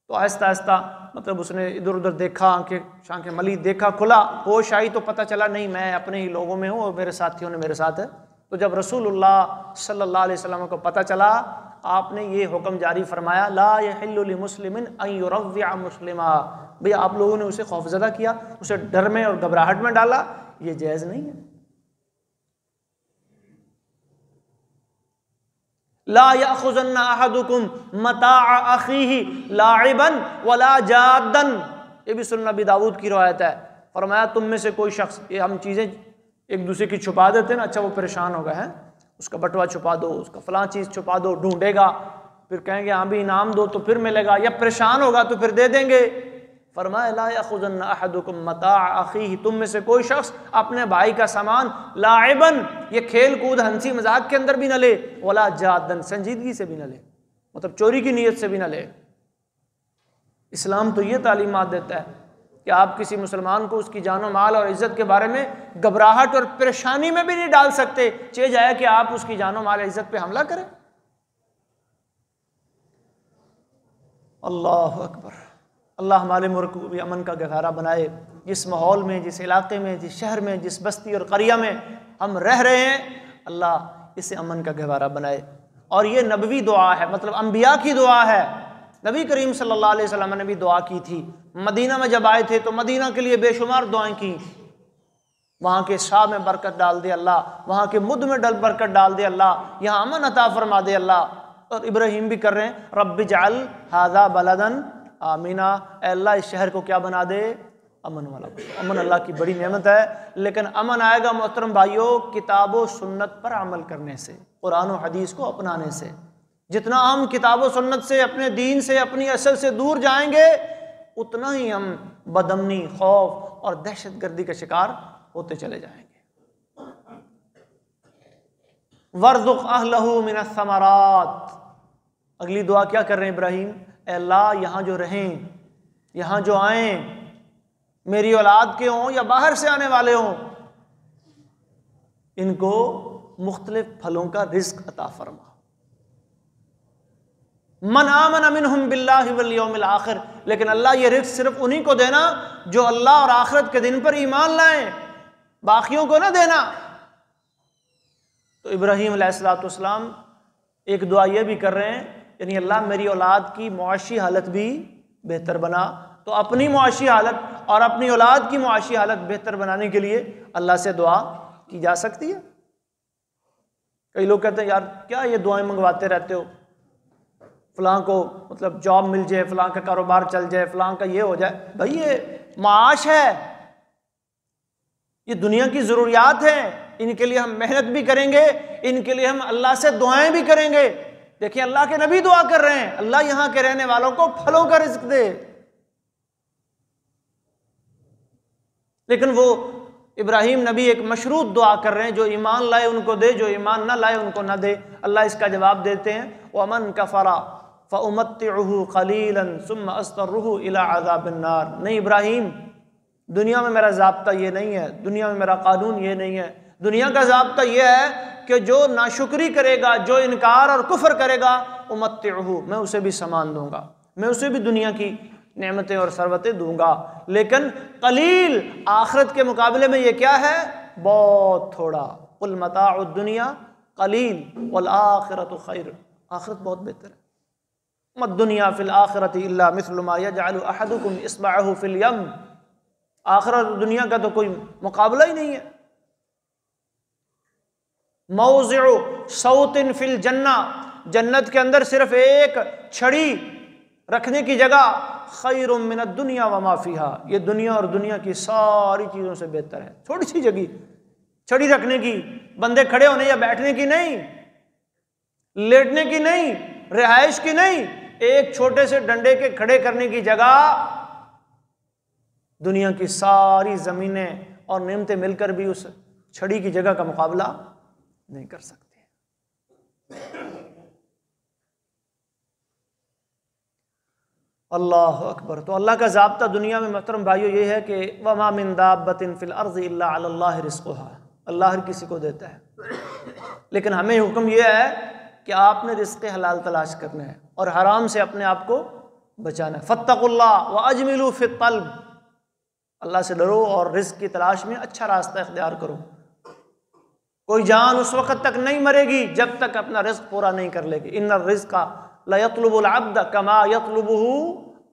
تو آہستہ آہستہ مطلب اس نے ادھر ادھر دیکھا، آنکھیں، شانکھیں ملی، دیکھا، کھلا، ہوش آئی تو پتہ چلا، نہیں، میں اپنے ہی لوگوں میں ہوں اور میرے ساتھیوں نے میرے ساتھ ہے۔ تو جب رسول اللہ صلی اللہ علیہ وسلم کو پتہ چلا، آپ نے یہ حکم جاری فرمایا، لا يحل مسلم ان يروع مسلمہ بھئی آپ لوگوں نے اسے خوفزدہ کیا، اسے ڈر میں اور گھبراہٹ میں ڈالا، یہ جائز نہیں ہے۔ لا ياخذن احدكم متاع اخيه لاعبا ولا جادا۔ یہ بھی سنن نبی داؤد کی روایت ہے۔ فرمایا، تم میں سے کوئی شخص، یہ ہم چیزیں ایک دوسرے کی چھپا دیتے ہیں نا اچھا وہ پریشان ہو گئے ہیں۔ اس کا بٹوا چھپا دو، اس کا فلاں چیز چھپا دو، ڈھونڈے گا۔ پھر کہیں گے ہاں بھی انعام دو تو پھر ملے گا، یا پریشان ہوگا تو پھر دے دیں گے۔ فرمایا، لا ياخذن احدكم متاع اخيه تم میں سے کوئی شخص اپنے بھائی کا سامان لاعبا، یہ کھیل کود، ہنسی مذاق کے اندر بھی نہ لے، ولا جادن سنجیدگی سے بھی نہ لے مطلب چوری کی نیت سے بھی نہ لے۔ اسلام تو یہ تعلیمات دیتا ہے کہ آپ کسی مسلمان کو اس کی جان و مال اور عزت کے بارے میں گھبراہٹ اور پریشانی میں بھی نہیں ڈال سکتے چہ جائے کہ آپ اس کی جان و مال عزت پہ حملہ کریں۔ اللہ اکبر۔ اللہ ہمارے ملک بھی امن کا گہارا بنائے۔ جس ماحول میں، جس علاقے میں، جس شہر میں، جس بستی اور قریہ میں ہم رہ رہے ہیں، اللہ اسے امن کا گہوارہ بنائے۔ اور یہ نبوی دعا ہے مطلب انبیاء کی دعا ہے۔ نبی کریم صلی اللہ علیہ وسلم نے بھی دعا کی تھی۔ مدینہ میں جب آئے تھے تو مدینہ کے لیے بے شمار دعائیں کی وہاں کے شاہ میں برکت ڈال دے اللہ، وہاں کے مد میں ڈل برکت ڈال دے اللہ، یہاں امن عطا فرما دے اللہ۔ اور ابراہیم بھی کر رہے ہیں، رب جعل حاضہ بلدن آمینہ۔ اے اللہ، اس شہر کو کیا بنا دے؟ امن والا۔ امن اللہ کی بڑی نعمت ہے۔ لیکن امن آئے گا محترم بھائیوں کتاب و سنت پر عمل کرنے سے، قرآن و حدیث کو اپنانے سے۔ جتنا ہم کتاب و سنت سے، اپنے دین سے، اپنی اصل سے دور جائیں گے، اتنا ہی ہم بدمنی، خوف اور دہشت گردی کا شکار ہوتے چلے جائیں گے۔ وردق من الثمرات۔ اگلی دعا کیا کر رہے ہیں ابراہیم؟ اے اللہ، یہاں جو رہیں، یہاں جو آئیں، میری اولاد کے ہوں یا باہر سے آنے والے ہوں، ان کو مختلف پھلوں کا رزق عطا فرما۔ من آمن منہم باللہ والیوم الاخر، لیکن اللہ یہ رزق صرف انہی کو دینا جو اللہ اور آخرت کے دن پر ایمان لائیں، باقیوں کو نہ دینا۔ تو ابراہیم علیہ السلاۃ والسلام ایک دعا یہ بھی کر رہے ہیں یعنی اللہ میری اولاد کی معاشی حالت بھی بہتر بنا۔ تو اپنی معاشی حالت اور اپنی اولاد کی معاشی حالت بہتر بنانے کے لیے اللہ سے دعا کی جا سکتی ہے۔ کئی لوگ کہتے ہیں، یار، کیا یہ دعائیں منگواتے رہتے ہو؟ فلاں کو مطلب جاب مل جائے، فلاں کا کاروبار چل جائے، فلاں کا یہ ہو جائے۔ بھائی، یہ معاش ہے۔ یہ دنیا کی ضروریات ہیں۔ ان کے لیے ہم محنت بھی کریں گے، ان کے لیے ہم اللہ سے دعائیں بھی کریں گے۔ دیکھیں، اللہ کے نبی دعا کر رہے ہیں۔ اللہ یہاں کے رہنے والوں کو پھلوں کا رزق دے۔ لیکن وہ ابراہیم نبی ایک مشروط دعا کر رہے ہیں، جو ایمان لائے ان کو دے، جو ایمان نہ لائے ان کو نہ دے۔ اللہ اس کا جواب دیتے ہیں وہ امن کا فرا فمت خلیل سم استر عذاب النار۔ نہیں ابراہیم، دنیا میں میرا ضابطہ یہ نہیں ہے۔ دنیا میں میرا قانون یہ نہیں ہے۔ دنیا کا ضابطہ یہ ہے کہ جو ناشکری کرے گا، جو انکار اور کفر کرے گا امت میں اسے بھی سامان دوں گا، میں اسے بھی دنیا کی نعمتیں اور ثروتیں دوں گا۔ لیکن قلیل آخرت کے مقابلے میں یہ کیا ہے؟ بہت تھوڑا۔ قل متاع الدنیا قلیل والآخرت خیر۔ آخرت بہت بہتر ہے۔ مت دنیا فی الآخرت اللہ مثل ما یجعل احدکم اصبعہ فی الیم۔ آخرت دنیا کا تو کوئی مقابلہ ہی نہیں ہے۔ موضع سوت فی الجنہ، جنت کے اندر صرف ایک چھڑی رکھنے کی جگہ، خیر من الدنیا وما فیہا، یہ دنیا اور دنیا کی ساری چیزوں سے بہتر ہے۔ چھوٹی سی جگہ، چھڑی رکھنے کی، بندے کھڑے ہونے یا بیٹھنے کی نہیں، لیٹنے کی نہیں، رہائش کی نہیں، ایک چھوٹے سے ڈنڈے کے کھڑے کرنے کی جگہ دنیا کی ساری زمینیں اور نعمتیں مل کر بھی اس چھڑی کی جگہ کا مقابلہ نہیں کر سکتے اللہ اکبر تو اللہ کا ضابطہ دنیا میں محترم بھائیو یہ ہے کہ وما من دابت فی الارض الا علی اللہ رزقها اللہ ہر کسی کو دیتا ہے لیکن ہمیں حکم یہ ہے کہ آپ نے رزق حلال تلاش کرنا ہے اور حرام سے اپنے آپ کو بچانا ہے فتق اللہ و اجملو فی الطلب اللہ سے ڈرو اور رزق کی تلاش میں اچھا راستہ اختیار کرو. کوئی جان اس وقت تک نہیں مرے گی جب تک اپنا رزق پورا نہیں کر لے گی۔ ان رزق کا لطلب العبد کما یطلب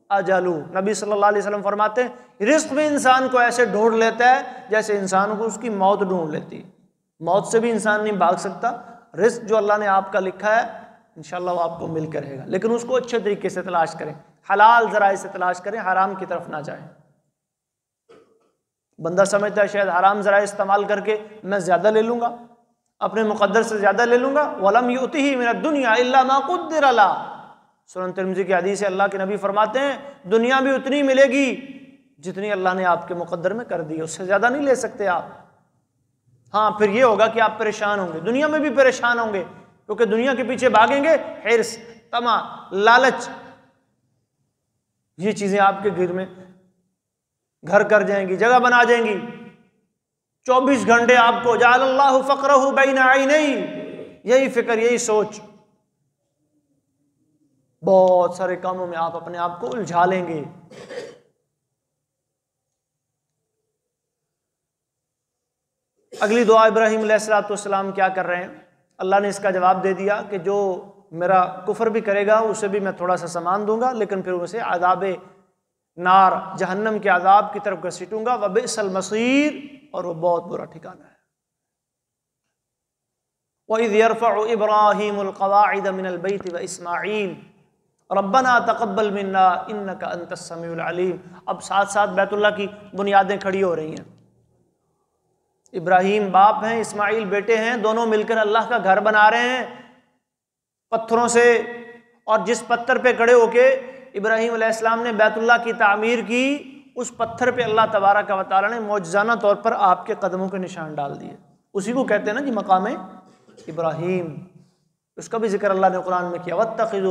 اجالو نبی صلی اللہ علیہ وسلم فرماتے ہیں، رزق بھی انسان کو ایسے ڈھونڈ لیتا ہے جیسے انسان کو اس کی موت ڈھونڈ لیتی موت سے بھی انسان نہیں بھاگ سکتا۔ رزق جو اللہ نے آپ کا لکھا ہے، انشاءاللہ وہ آپ کو مل کر رہے گا۔ لیکن اس کو اچھے طریقے سے تلاش کریں۔ حلال ذرائع سے تلاش کریں، حرام کی طرف نہ جائیں۔ بندہ سمجھتا ہے شاید حرام ذرائع استعمال کر کے میں زیادہ لے لوں گا، اپنے مقدر سے زیادہ لے لوں گا۔ ولم یوتی ہی میرا دنیا اللہ ما قدر اللہ سنن ترمزی کی حدیث اللہ کے نبی فرماتے ہیں، دنیا بھی اتنی ملے گی جتنی اللہ نے آپ کے مقدر میں کر دی، اس سے زیادہ نہیں لے سکتے آپ۔ ہاں پھر یہ ہوگا کہ آپ پریشان ہوں گے، دنیا میں بھی پریشان ہوں گے، کیونکہ دنیا کے پیچھے بھاگیں گے، حرص، تما، لالچ۔ یہ چیزیں آپ کے گھر میں گھر کر جائیں گی، جگہ بنا جائیں گی۔ چوبیس گھنٹے آپ کو جال اللہ فکر ہو بین آئی نہیں یہی فکر، یہی سوچ۔ بہت سارے کاموں میں آپ اپنے آپ کو الجھا لیں گے۔ اگلی دعا ابراہیم علیہ السلاۃ والسلام کیا کر رہے ہیں؟ اللہ نے اس کا جواب دے دیا کہ جو میرا کفر بھی کرے گا، اسے بھی میں تھوڑا سا سامان دوں گا، لیکن پھر اسے عذاب نار جہنم کے عذاب کی طرف گھسیٹوں گا وب المصیر، اور وہ بہت برا ٹھکانا ہے۔ وَإِذْ يَرْفَعُ إِبْرَاهِيمُ الْقَوَاعِدَ مِنَ الْبَيْتِ وَإِسْمَاعِيلِ، رَبَّنَا تَقَبَّلْ مِنَّا إِنَّكَ أَنْتَ السَّمِيعُ الْعَلِيمُ۔ اب ساتھ ساتھ بیت اللہ کی بنیادیں کھڑی ہو رہی ہیں۔ ابراہیم باپ ہیں، اسماعیل بیٹے ہیں، دونوں مل کر اللہ کا گھر بنا رہے ہیں۔ پتھروں سے اور جس پتھر پہ کھڑے ہو کے ابراہیم علیہ السلام نے بیت اللہ کی تعمیر کی، اس پتھر پہ اللہ تبارہ کا وطالعہ نے موجزانہ طور پر آپ کے قدموں کے نشان ڈال دیے۔ اسی کو کہتے ہیں نا جی مقام ابراہیم۔ اس کا بھی ذکر اللہ نے قرآن میں کیا۔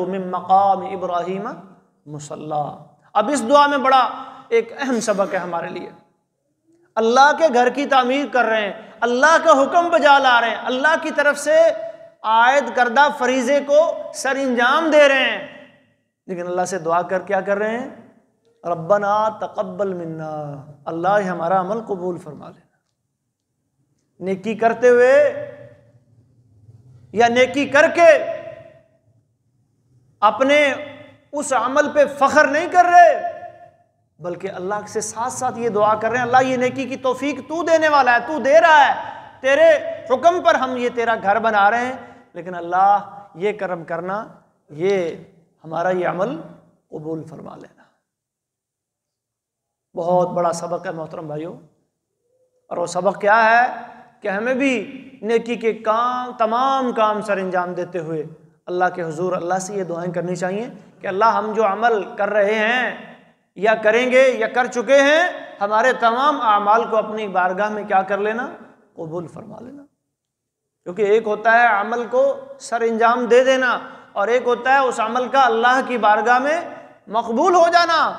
من مقام ابراہیم مسلح اب اس دعا میں بڑا ایک اہم سبق ہے ہمارے لیے۔ اللہ کے گھر کی تعمیر کر رہے ہیں، اللہ کا حکم بجا لا رہے ہیں۔ اللہ کی طرف سے عائد کردہ فریضے کو سر انجام دے رہے ہیں۔ لیکن اللہ سے دعا کر کیا کر رہے ہیں؟ ربنا تقبل منا۔ اللہ ہمارا عمل قبول فرما لینا نیکی کرتے ہوئے یا نیکی کر کے اپنے اس عمل پہ فخر نہیں کر رہے، بلکہ اللہ سے ساتھ ساتھ یہ دعا کر رہے ہیں، اللہ یہ نیکی کی توفیق تو دینے والا ہے، تو دے رہا ہے۔ تیرے حکم پر ہم یہ تیرا گھر بنا رہے ہیں۔ لیکن اللہ یہ کرم کرنا، یہ ہمارا یہ عمل قبول فرما لینا۔ بہت بڑا سبق ہے محترم بھائیوں اور وہ سبق کیا ہے کہ ہمیں بھی نیکی کے کام، تمام کام سر انجام دیتے ہوئے اللہ کے حضور اللہ سے یہ دعائیں کرنی چاہیے کہ اللہ ہم جو عمل کر رہے ہیں، یا کریں گے یا کر چکے ہیں، ہمارے تمام اعمال کو اپنی بارگاہ میں کیا کر لینا؟ قبول فرما لینا۔ کیونکہ ایک ہوتا ہے عمل کو سر انجام دے دینا اور ایک ہوتا ہے اس عمل کا اللہ کی بارگاہ میں مقبول ہو جانا،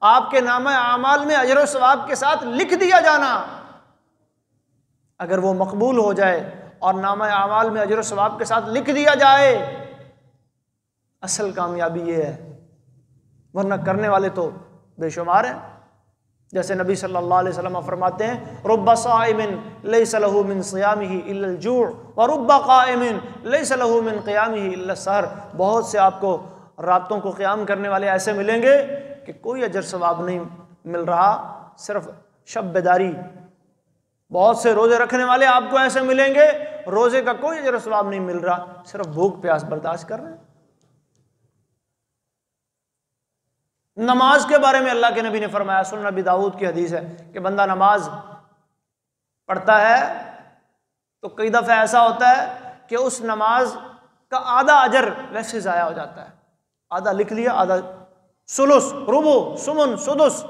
آپ کے نام اعمال میں اجر و ثواب کے ساتھ لکھ دیا جانا۔ اگر وہ مقبول ہو جائے اور نام اعمال میں اجر و ثواب کے ساتھ لکھ دیا جائے، اصل کامیابی یہ ہے۔ ورنہ کرنے والے تو بے شمار ہیں۔ جیسے نبی صلی اللہ علیہ وسلم فرماتے ہیں، رب صائم لیس له من صیامه الا الجوع ورب قائم لیس له من قیامه الا السحر۔ بہت سے آپ کو راتوں کو قیام کرنے والے ایسے ملیں گے کہ کوئی اجر ثواب نہیں مل رہا، صرف شب بیداری۔ بہت سے روزے رکھنے والے آپ کو ایسے ملیں گے، روزے کا کوئی اجر ثواب نہیں مل رہا، صرف بھوک پیاس برداشت کر رہے ہیں۔ نماز کے بارے میں اللہ کے نبی نے فرمایا سن نبی داود کی حدیث ہے کہ بندہ نماز پڑھتا ہے تو کئی دفعہ ایسا ہوتا ہے کہ اس نماز کا آدھا اجر ویسے ضائع ہو جاتا ہے۔ آدھا لکھ لیا، آدھا سلس ربو سمن، سدس۔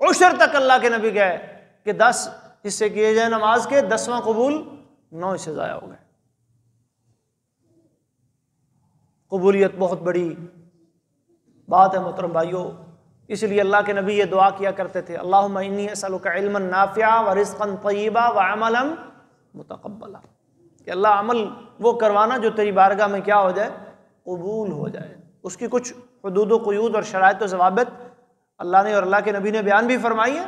عشر تک اللہ کے نبی گئے کہ دس حصے کیے جائے نماز کے، دسواں قبول نو حصے ضائع ہو گئے۔ قبولیت بہت بڑی بات ہے محترم بھائیوں اس لیے اللہ کے نبی یہ دعا کیا کرتے تھے اللہ انی اسلک علم نافع و رزقا طیبہ و عملا متقبلا. کہ اللہ عمل وہ کروانا جو تیری بارگاہ میں کیا ہو جائے، قبول ہو جائے۔ اس کی کچھ حدود و قیود اور شرائط و ضوابط اللہ نے اور اللہ کے نبی نے بیان بھی فرمائی ہے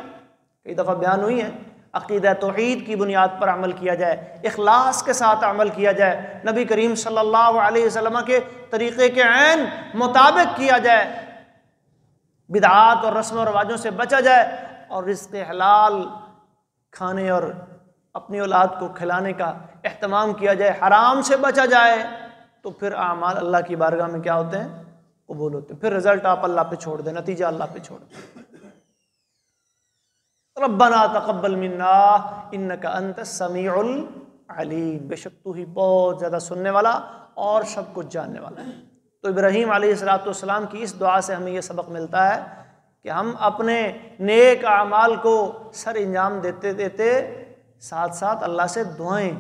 کئی دفعہ بیان ہوئی ہیں۔ عقیدہ توحید کی بنیاد پر عمل کیا جائے، اخلاص کے ساتھ عمل کیا جائے، نبی کریم صلی اللہ علیہ وسلم کے طریقے کے عین مطابق کیا جائے، بدعات اور رسم و رواجوں سے بچا جائے اور رزق حلال کھانے اور اپنی اولاد کو کھلانے کا اہتمام کیا جائے، حرام سے بچا جائے، تو پھر اعمال اللہ کی بارگاہ میں کیا ہوتے ہیں؟ قبول ہوتے ہیں۔ پھر رزلٹ آپ اللہ پہ چھوڑ دیں، نتیجہ اللہ پہ چھوڑ دیں۔ ربنا تقبل منا انکا انت السمیع العلیم۔ بے شک تو ہی بہت زیادہ سننے والا اور سب کچھ جاننے والا۔ ہے تو ابراہیم علیہ السلام کی اس دعا سے ہمیں یہ سبق ملتا ہے کہ ہم اپنے نیک اعمال کو سر انجام دیتے دیتے ساتھ ساتھ اللہ سے دعائیں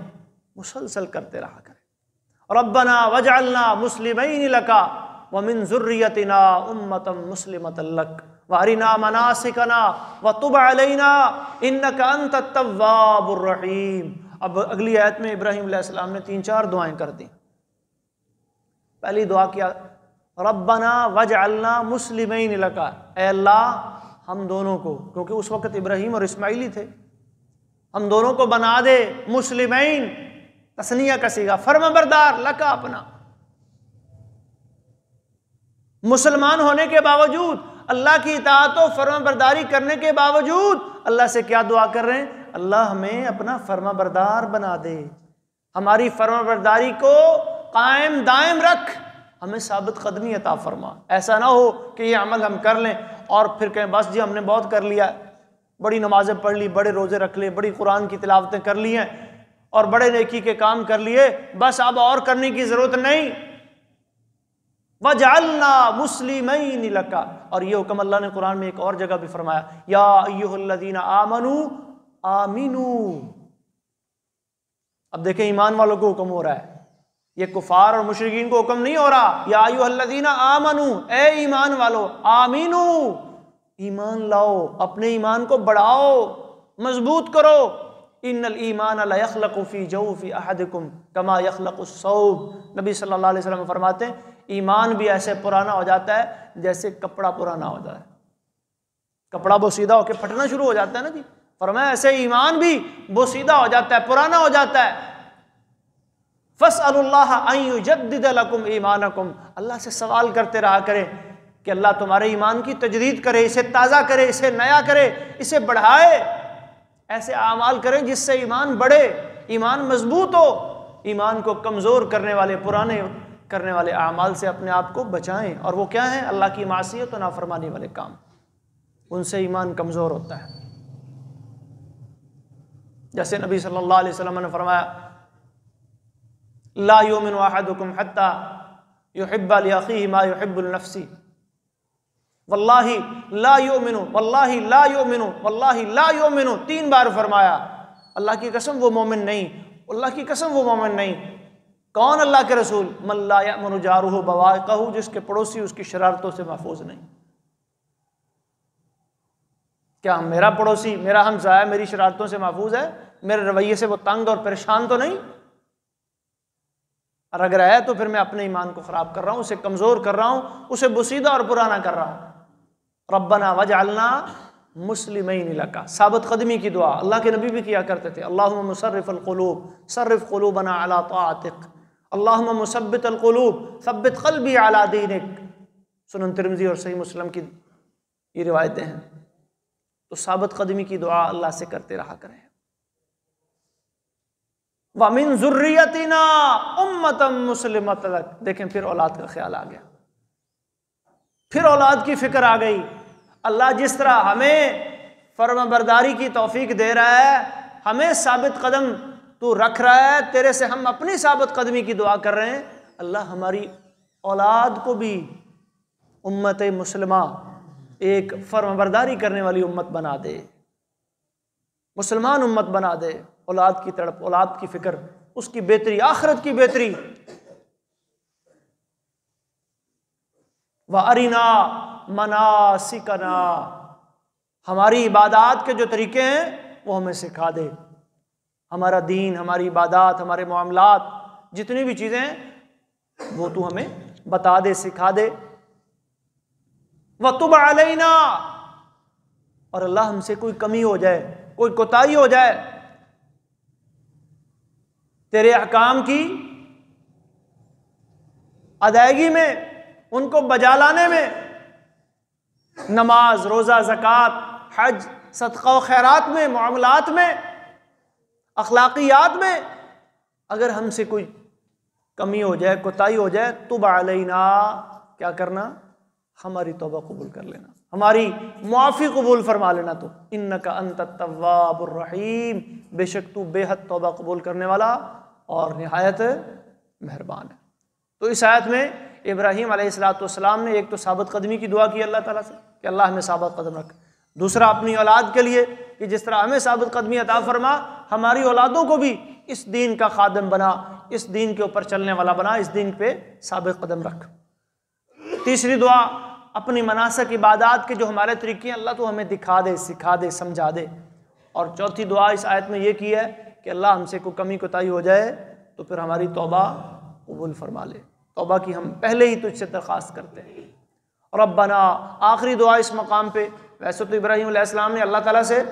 مسلسل کرتے رہا کریں۔ ربنا وجعلنا مسلمین لکا ومن ذریتنا امتا مسلمتا لک۔ وارنا مناسکنا وطب علینا انکا انت التواب الرحیم اب اگلی آیت میں ابراہیم علیہ السلام نے تین چار دعائیں کر دیں۔ پہلی دعا کیا، ربنا وجعلنا مسلمین لکا اے اللہ، ہم دونوں کو، کیونکہ اس وقت ابراہیم اور اسماعیلی تھے۔ ہم دونوں کو بنا دے مسلمین تسنیہ کا سیگا فرم بردار لکا اپنا۔ مسلمان ہونے کے باوجود اللہ کی اطاعت و فرما برداری کرنے کے باوجود اللہ سے کیا دعا کر رہے ہیں؟ اللہ ہمیں اپنا فرما بردار بنا دے۔ ہماری فرما برداری کو قائم دائم رکھ۔ ہمیں ثابت قدمی عطا فرما۔ ایسا نہ ہو کہ یہ عمل ہم کر لیں اور پھر کہیں، بس جی ہم نے بہت کر لیا۔ بڑی نمازیں پڑھ لی، بڑے روزے رکھ لیے بڑی قرآن کی تلاوتیں کر لی ہیں اور بڑے نیکی کے کام کر لیے۔ بس اب اور کرنے کی ضرورت نہیں۔ وجعلنا مسلمین لکا اور یہ حکم اللہ نے قرآن میں ایک اور جگہ بھی فرمایا، یا ایوہ الذین آمنو آمینو اب دیکھیں، ایمان والوں کو حکم ہو رہا ہے۔ یہ کفار اور مشرقین کو حکم نہیں ہو رہا۔ یا ایوہ الذین آمنو، اے ایمان والو آمینو ایمان لاؤ، اپنے ایمان کو بڑھاؤ، مضبوط کرو۔ ان الایمان لا يخلق فی جوف احدکم کما يخلق الصوب نبی صلی اللہ علیہ وسلم فرماتے ہیں ایمان بھی ایسے پرانا ہو جاتا ہے جیسے کپڑا پرانا ہو جائے کپڑا بوسیدہ ہو کے پھٹنا شروع ہو جاتا ہے نا جی۔ فرمایا ایسے ایمان بھی بوسیدہ ہو جاتا ہے، پرانا ہو جاتا ہے۔ فص اللہ جدید اللہ سے سوال کرتے رہا کرے کہ اللہ تمہارے ایمان کی تجدید کرے، اسے تازہ کرے، اسے نیا کرے، اسے بڑھائے۔ ایسے اعمال کریں جس سے ایمان بڑھے، ایمان مضبوط ہو، ایمان کو کمزور کرنے والے پرانے کرنے والے اعمال سے اپنے آپ کو بچائیں اور وہ کیا ہیں؟ اللہ کی معصیت و نافرمانی والے کام۔ ان سے ایمان کمزور ہوتا ہے۔ جیسے نبی صلی اللہ علیہ وسلم نے فرمایا، لا یومن احدکم حتی یحب لیخیہ ما یحب النفسی واللہ لا یومن واللہ لا یومن واللہ لا یومن تین بار فرمایا، اللہ کی قسم وہ مومن نہیں، اللہ کی قسم وہ مومن نہیں۔ کون اللہ کے رسول؟ ملا یامن جارہ بواقہ جس کے پڑوسی اس کی شرارتوں سے محفوظ نہیں۔ کیا میرا پڑوسی، میرا ہمسایہ میری شرارتوں سے محفوظ ہے؟ میرے رویے سے وہ تنگ اور پریشان تو نہیں؟ اور اگر ہے تو پھر میں اپنے ایمان کو خراب کر رہا ہوں، اسے کمزور کر رہا ہوں، اسے بسیدہ اور پرانا کر رہا ہوں۔ ربنا وجعلنا مسلمین لکا۔ ثابت قدمی کی دعا۔ اللہ کے نبی بھی کیا کرتے تھے۔ اللہم مصرف القلوب صرف قلوبنا علی طاعتک۔ اللہ مثبت القلوب، ثبت قلبی علی دینک۔ سنن ترمزی اور صحیح مسلم کی یہ روایتیں ہیں۔ تو ثابت قدمی کی دعا اللہ سے کرتے رہا کریں۔ وَمِن ذُرِّيَتِنَا أُمَّةً مُسْلِمَةً۔ دیکھیں پھر اولاد کا خیال آ گیا۔ پھر اولاد کی فکر آ گئی۔ اللہ جس طرح ہمیں فرم برداری کی توفیق دے رہا ہے، ہمیں ثابت قدم تو رکھ رہا ہے، تیرے سے ہم اپنی ثابت قدمی کی دعا کر رہے ہیں۔ اللہ ہماری اولاد کو بھی امت مسلمہ ایک فرم برداری کرنے والی امت بنا دے۔ مسلمان امت بنا دے۔ اولاد کی تڑپ، اولاد کی فکر، اس کی بہتری، آخرت کی بہتری۔ وہ ارینا مناسکنا۔ ہماری عبادات کے جو طریقے ہیں، وہ ہمیں سکھا دے۔ ہمارا دین، ہماری عبادات، ہمارے معاملات، جتنی بھی چیزیں ہیں، وہ تو ہمیں بتا دے، سکھا دے۔ وہ تب علینا اور اللہ ہم سے کوئی کمی ہو جائے، کوئی کوتاہی ہو جائے، تیرے احکام کی ادائیگی میں، ان کو بجا لانے میں، نماز، روزہ، زکوٰۃ، حج، صدقہ و خیرات میں، معاملات میں اخلاقیات میں اگر ہم سے کوئی کمی ہو جائے، کوتاہی ہو جائے تو علینا، کیا کرنا؟ ہماری توبہ قبول کر لینا۔ ہماری معافی قبول فرما لینا تو۔ ان کا انت طواب الرحیم۔ بے شک تو بے حد توبہ قبول کرنے والا اور نہایت مہربان ہے۔ تو اس آیت میں ابراہیم علیہ السلاۃ والسلام نے ایک تو ثابت قدمی کی دعا کی اللہ تعالیٰ سے کہ اللہ ہمیں ثابت قدم رکھ۔ دوسرا اپنی اولاد کے لیے کہ جس طرح ہمیں ثابت قدمی عطا فرما، ہماری اولادوں کو بھی اس دین کا خادم بنا، اس دین کے اوپر چلنے والا بنا، اس دین پہ ثابت قدم رکھ۔ تیسری دعا، اپنی مناسک عبادات کے جو ہمارے طریقے ہیں، اللہ تو ہمیں دکھا دے، سکھا دے، سمجھا دے۔ اور چوتھی دعا اس آیت میں یہ کی ہے کہ اللہ ہم سے کوئی کمی کوتاہی ہو جائے، تو پھر ہماری توبہ قبول فرما لے۔ توبہ کی ہم پہلے ہی تجھ سے درخواست کرتے ہیں۔ ربنا، آخری دعا اس مقام پہ ویسے تو ابراہیم علیہ السلام نے اللہ تعالیٰ سے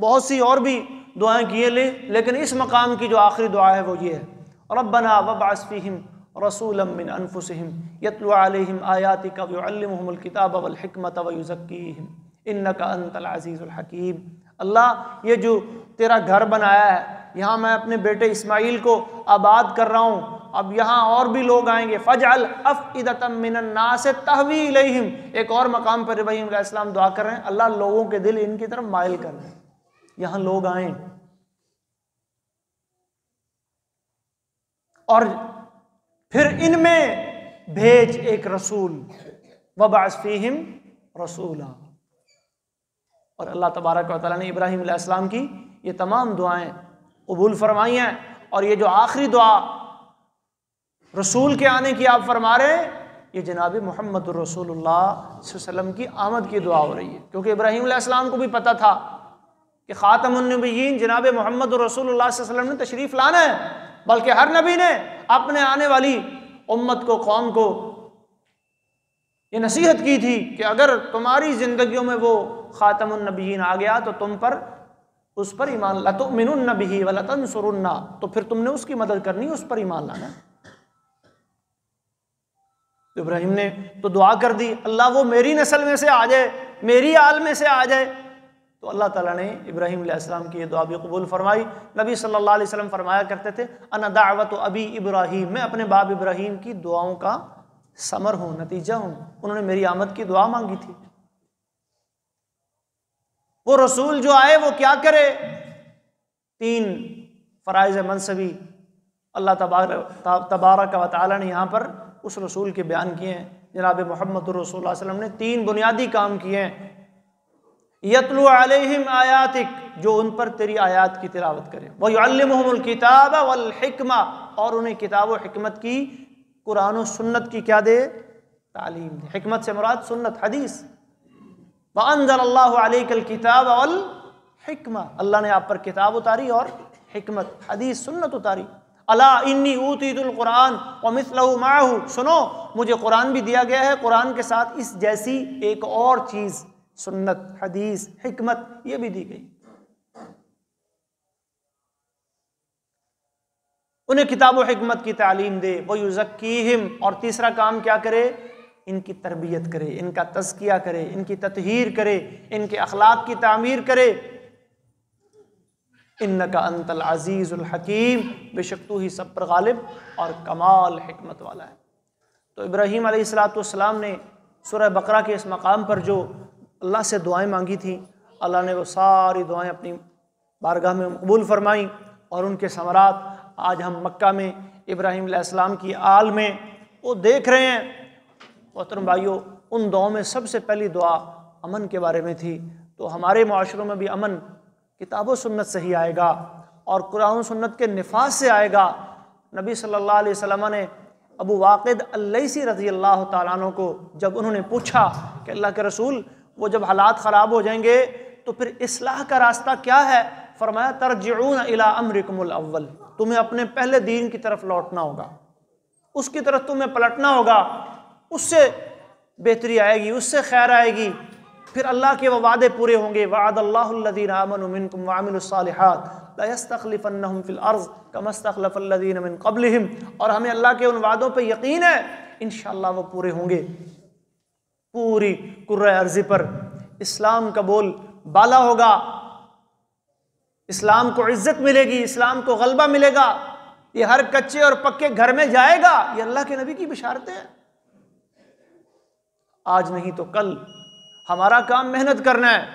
بہت سی اور بھی دعائیں کیے لیں لیکن اس مقام کی جو آخری دعا ہے وہ یہ ہے۔ ربنا وبعث فیہم رسولا من انفسہم یتلو علیہم آیاتک ویعلمہم الکتاب والحکمت ویزکیہم۔ انکا انت العزیز الحکیم۔ اللہ، یہ جو تیرا گھر بنایا ہے، یہاں میں اپنے بیٹے اسماعیل کو آباد کر رہا ہوں۔ اب یہاں اور بھی لوگ آئیں گے۔ فجعل افئدتا من الناس تحوی الیہم ایک اور مقام پر ابراہیم علیہ السلام دعا کر رہے ہیں۔ اللہ لوگوں کے دل ان کی طرف مائل کر رہے ہیں۔ یہاں لوگ آئیں۔ اور پھر ان میں بھیج ایک رسول۔ وبعث فیہم رسولا۔ اور اللہ تبارک و تعالیٰ نے ابراہیم علیہ السلام کی یہ تمام دعائیں قبول فرمائی ہیں۔ اور یہ جو آخری دعا رسول کے آنے کی آپ فرما رہے ہیں، یہ جناب محمد الرسول اللہ صلی اللہ علیہ وسلم کی آمد کی دعا ہو رہی ہے۔ کیونکہ ابراہیم علیہ السلام کو بھی پتہ تھا کہ خاتم النبیین جناب محمد الرسول اللہ صلی اللہ علیہ وسلم نے تشریف لانا ہے، بلکہ ہر نبی نے اپنے آنے والی امت کو، قوم کو یہ نصیحت کی تھی کہ اگر تمہاری زندگیوں میں وہ خاتم النبیین آ گیا تو تم پر، اس پر ایمان لتؤمن النبی ولتنصرن، تو پھر تم نے اس کی مدد کرنی، اس پر ایمان لانا۔ ابراہیم نے تو دعا کر دی، اللہ وہ میری نسل میں سے آ جائے، میری آل میں سے آ جائے۔ تو اللہ تعالیٰ نے ابراہیم علیہ السلام کی یہ دعا بھی قبول فرمائی۔ نبی صلی اللہ علیہ وسلم فرمایا کرتے تھے، انا دعوت و ابی ابراہیم، میں اپنے باب ابراہیم کی دعاؤں کا ثمر ہوں، نتیجہ ہوں۔ انہوں نے میری آمد کی دعا مانگی تھی۔ وہ رسول جو آئے، وہ کیا کرے؟ تین فرائض منصبی۔ اللہ تبارک و تعالیٰ نے یہاں پر اس رسول کے بیان کیے ہیں۔ جناب محمد الرسول اللہ علیہ وسلم نے تین بنیادی کام کیے ہیں۔ یتلو علیہم آیاتک، جو ان پر تیری آیات کی تلاوت کرے۔ وہ علمحم الکتاب والحکمہ، اور انہیں کتاب و حکمت کی، قرآن و سنت کی کیا دے؟ تعلیم دے۔ حکمت سے مراد سنت، حدیث۔ وَأَنزَلَ اللَّهُ عَلَيْكَ الْكِتَابَ وَالْحِكْمَةِ اللہ نے آپ پر کتاب اتاری اور حکمت، حدیث، سنت اتاری۔ اللہ انی اوتیت القرآن ومثلہ معہو۔ سنو، مجھے قرآن بھی دیا گیا ہے، قرآن کے ساتھ اس جیسی ایک اور چیز، سنت، حدیث، حکمت، یہ بھی دی گئی۔ انہیں کتاب و حکمت کی تعلیم دے، وہ یوزکیہم اور تیسرا کام کیا کرے؟ ان کی تربیت کرے، ان کا تزکیہ کرے، ان کی تطہیر کرے، ان کے اخلاق کی تعمیر کرے۔ ان کا انت العزیز الحکیم، بے شک تو ہی سب پر غالب اور کمال حکمت والا ہے۔ تو ابراہیم علیہ السلاۃ والسلام نے سورہ بقرہ کے اس مقام پر جو اللہ سے دعائیں مانگی تھیں، اللہ نے وہ ساری دعائیں اپنی بارگاہ میں قبول فرمائیں اور ان کے ثمرات آج ہم مکہ میں ابراہیم علیہ السلام کی آل میں وہ دیکھ رہے ہیں۔ محترم بھائیوں ان دعاؤں میں سب سے پہلی دعا امن کے بارے میں تھی۔ تو ہمارے معاشروں میں بھی امن کتاب و سنت سے ہی آئے گا اور قرآن و سنت کے نفاذ سے آئے گا۔ نبی صلی اللہ علیہ وسلم نے ابو واقد اللیسی رضی اللہ تعالیٰ عنہ کو جب انہوں نے پوچھا کہ اللہ کے رسول، وہ جب حالات خراب ہو جائیں گے تو پھر اصلاح کا راستہ کیا ہے؟ فرمایا، ترجعون الى امرکم الاول۔ تمہیں اپنے پہلے دین کی طرف لوٹنا ہوگا۔ اس کی طرف تمہیں پلٹنا ہوگا۔ اس سے بہتری آئے گی، اس سے خیر آئے گی۔ پھر اللہ کے وہ وعدے پورے ہوں گے۔ وعد اللہ الذین آمنوا منکم وعملوا الصالحات۔ لا يستخلفنهم في الارض كما استخلف الذین من قبلهم اور ہمیں اللہ کے ان وعدوں پہ یقین ہے، انشاءاللہ وہ پورے ہوں گے۔ پوری کرہ ارضی پر اسلام کا بول بالا ہوگا۔ اسلام کو عزت ملے گی، اسلام کو غلبہ ملے گا۔ یہ ہر کچے اور پکے گھر میں جائے گا۔ یہ اللہ کے نبی کی بشارتیں ہیں۔ آج نہیں تو کل۔ ہمارا کام محنت کرنا ہے۔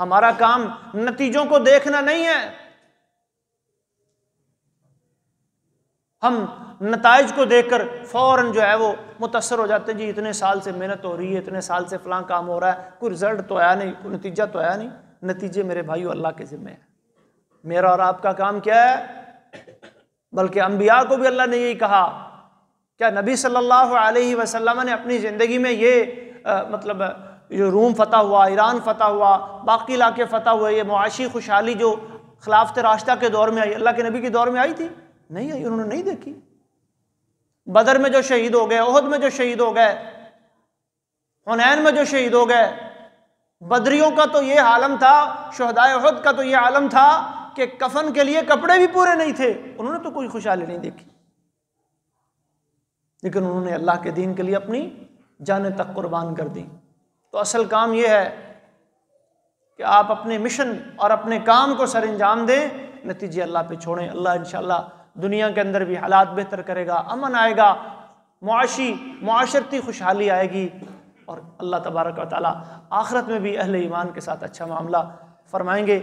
ہمارا کام نتیجوں کو دیکھنا نہیں ہے۔ ہم نتائج کو دیکھ کر فوراً جو ہے وہ متاثر ہو جاتے ہیں جی اتنے سال سے محنت ہو رہی ہے، اتنے سال سے فلاں کام ہو رہا ہے، کوئی رزلٹ تو آیا نہیں، کوئی نتیجہ تو آیا نہیں۔ نتیجے میرے بھائیو، اللہ کے ذمے ہیں۔ میرا اور آپ کا کام کیا ہے؟ بلکہ انبیاء کو بھی اللہ نے یہی کہا۔ کیا نبی صلی اللہ علیہ وسلم نے اپنی زندگی میں یہ مطلب جو روم فتح ہوا، ایران فتح ہوا، باقی علاقے فتح ہوئے، یہ معاشی خوشحالی جو خلافت راشتہ کے دور میں آئی، اللہ کے نبی کے دور میں آئی تھی؟ نہیں آئی، انہوں نے نہیں دیکھی۔ بدر میں جو شہید ہو گئے عہد میں جو شہید ہو گئے، حنین میں جو شہید ہو گئے، بدریوں کا تو یہ عالم تھا شہدائے عہد کا تو یہ عالم تھا کہ کفن کے لیے کپڑے بھی پورے نہیں تھے۔ انہوں نے تو کوئی خوشحالی نہیں دیکھی۔ لیکن انہوں نے اللہ کے دین کے لیے اپنی جانیں تک قربان کر دی تو اصل کام یہ ہے کہ آپ اپنے مشن اور اپنے کام کو سر انجام دیں، نتیجے اللہ پہ چھوڑیں۔ اللہ انشاءاللہ دنیا کے اندر بھی حالات بہتر کرے گا، امن آئے گا، معاشی، معاشرتی خوشحالی آئے گی۔ اور اللہ تبارک و تعالیٰ آخرت میں بھی اہل ایمان کے ساتھ اچھا معاملہ فرمائیں گے۔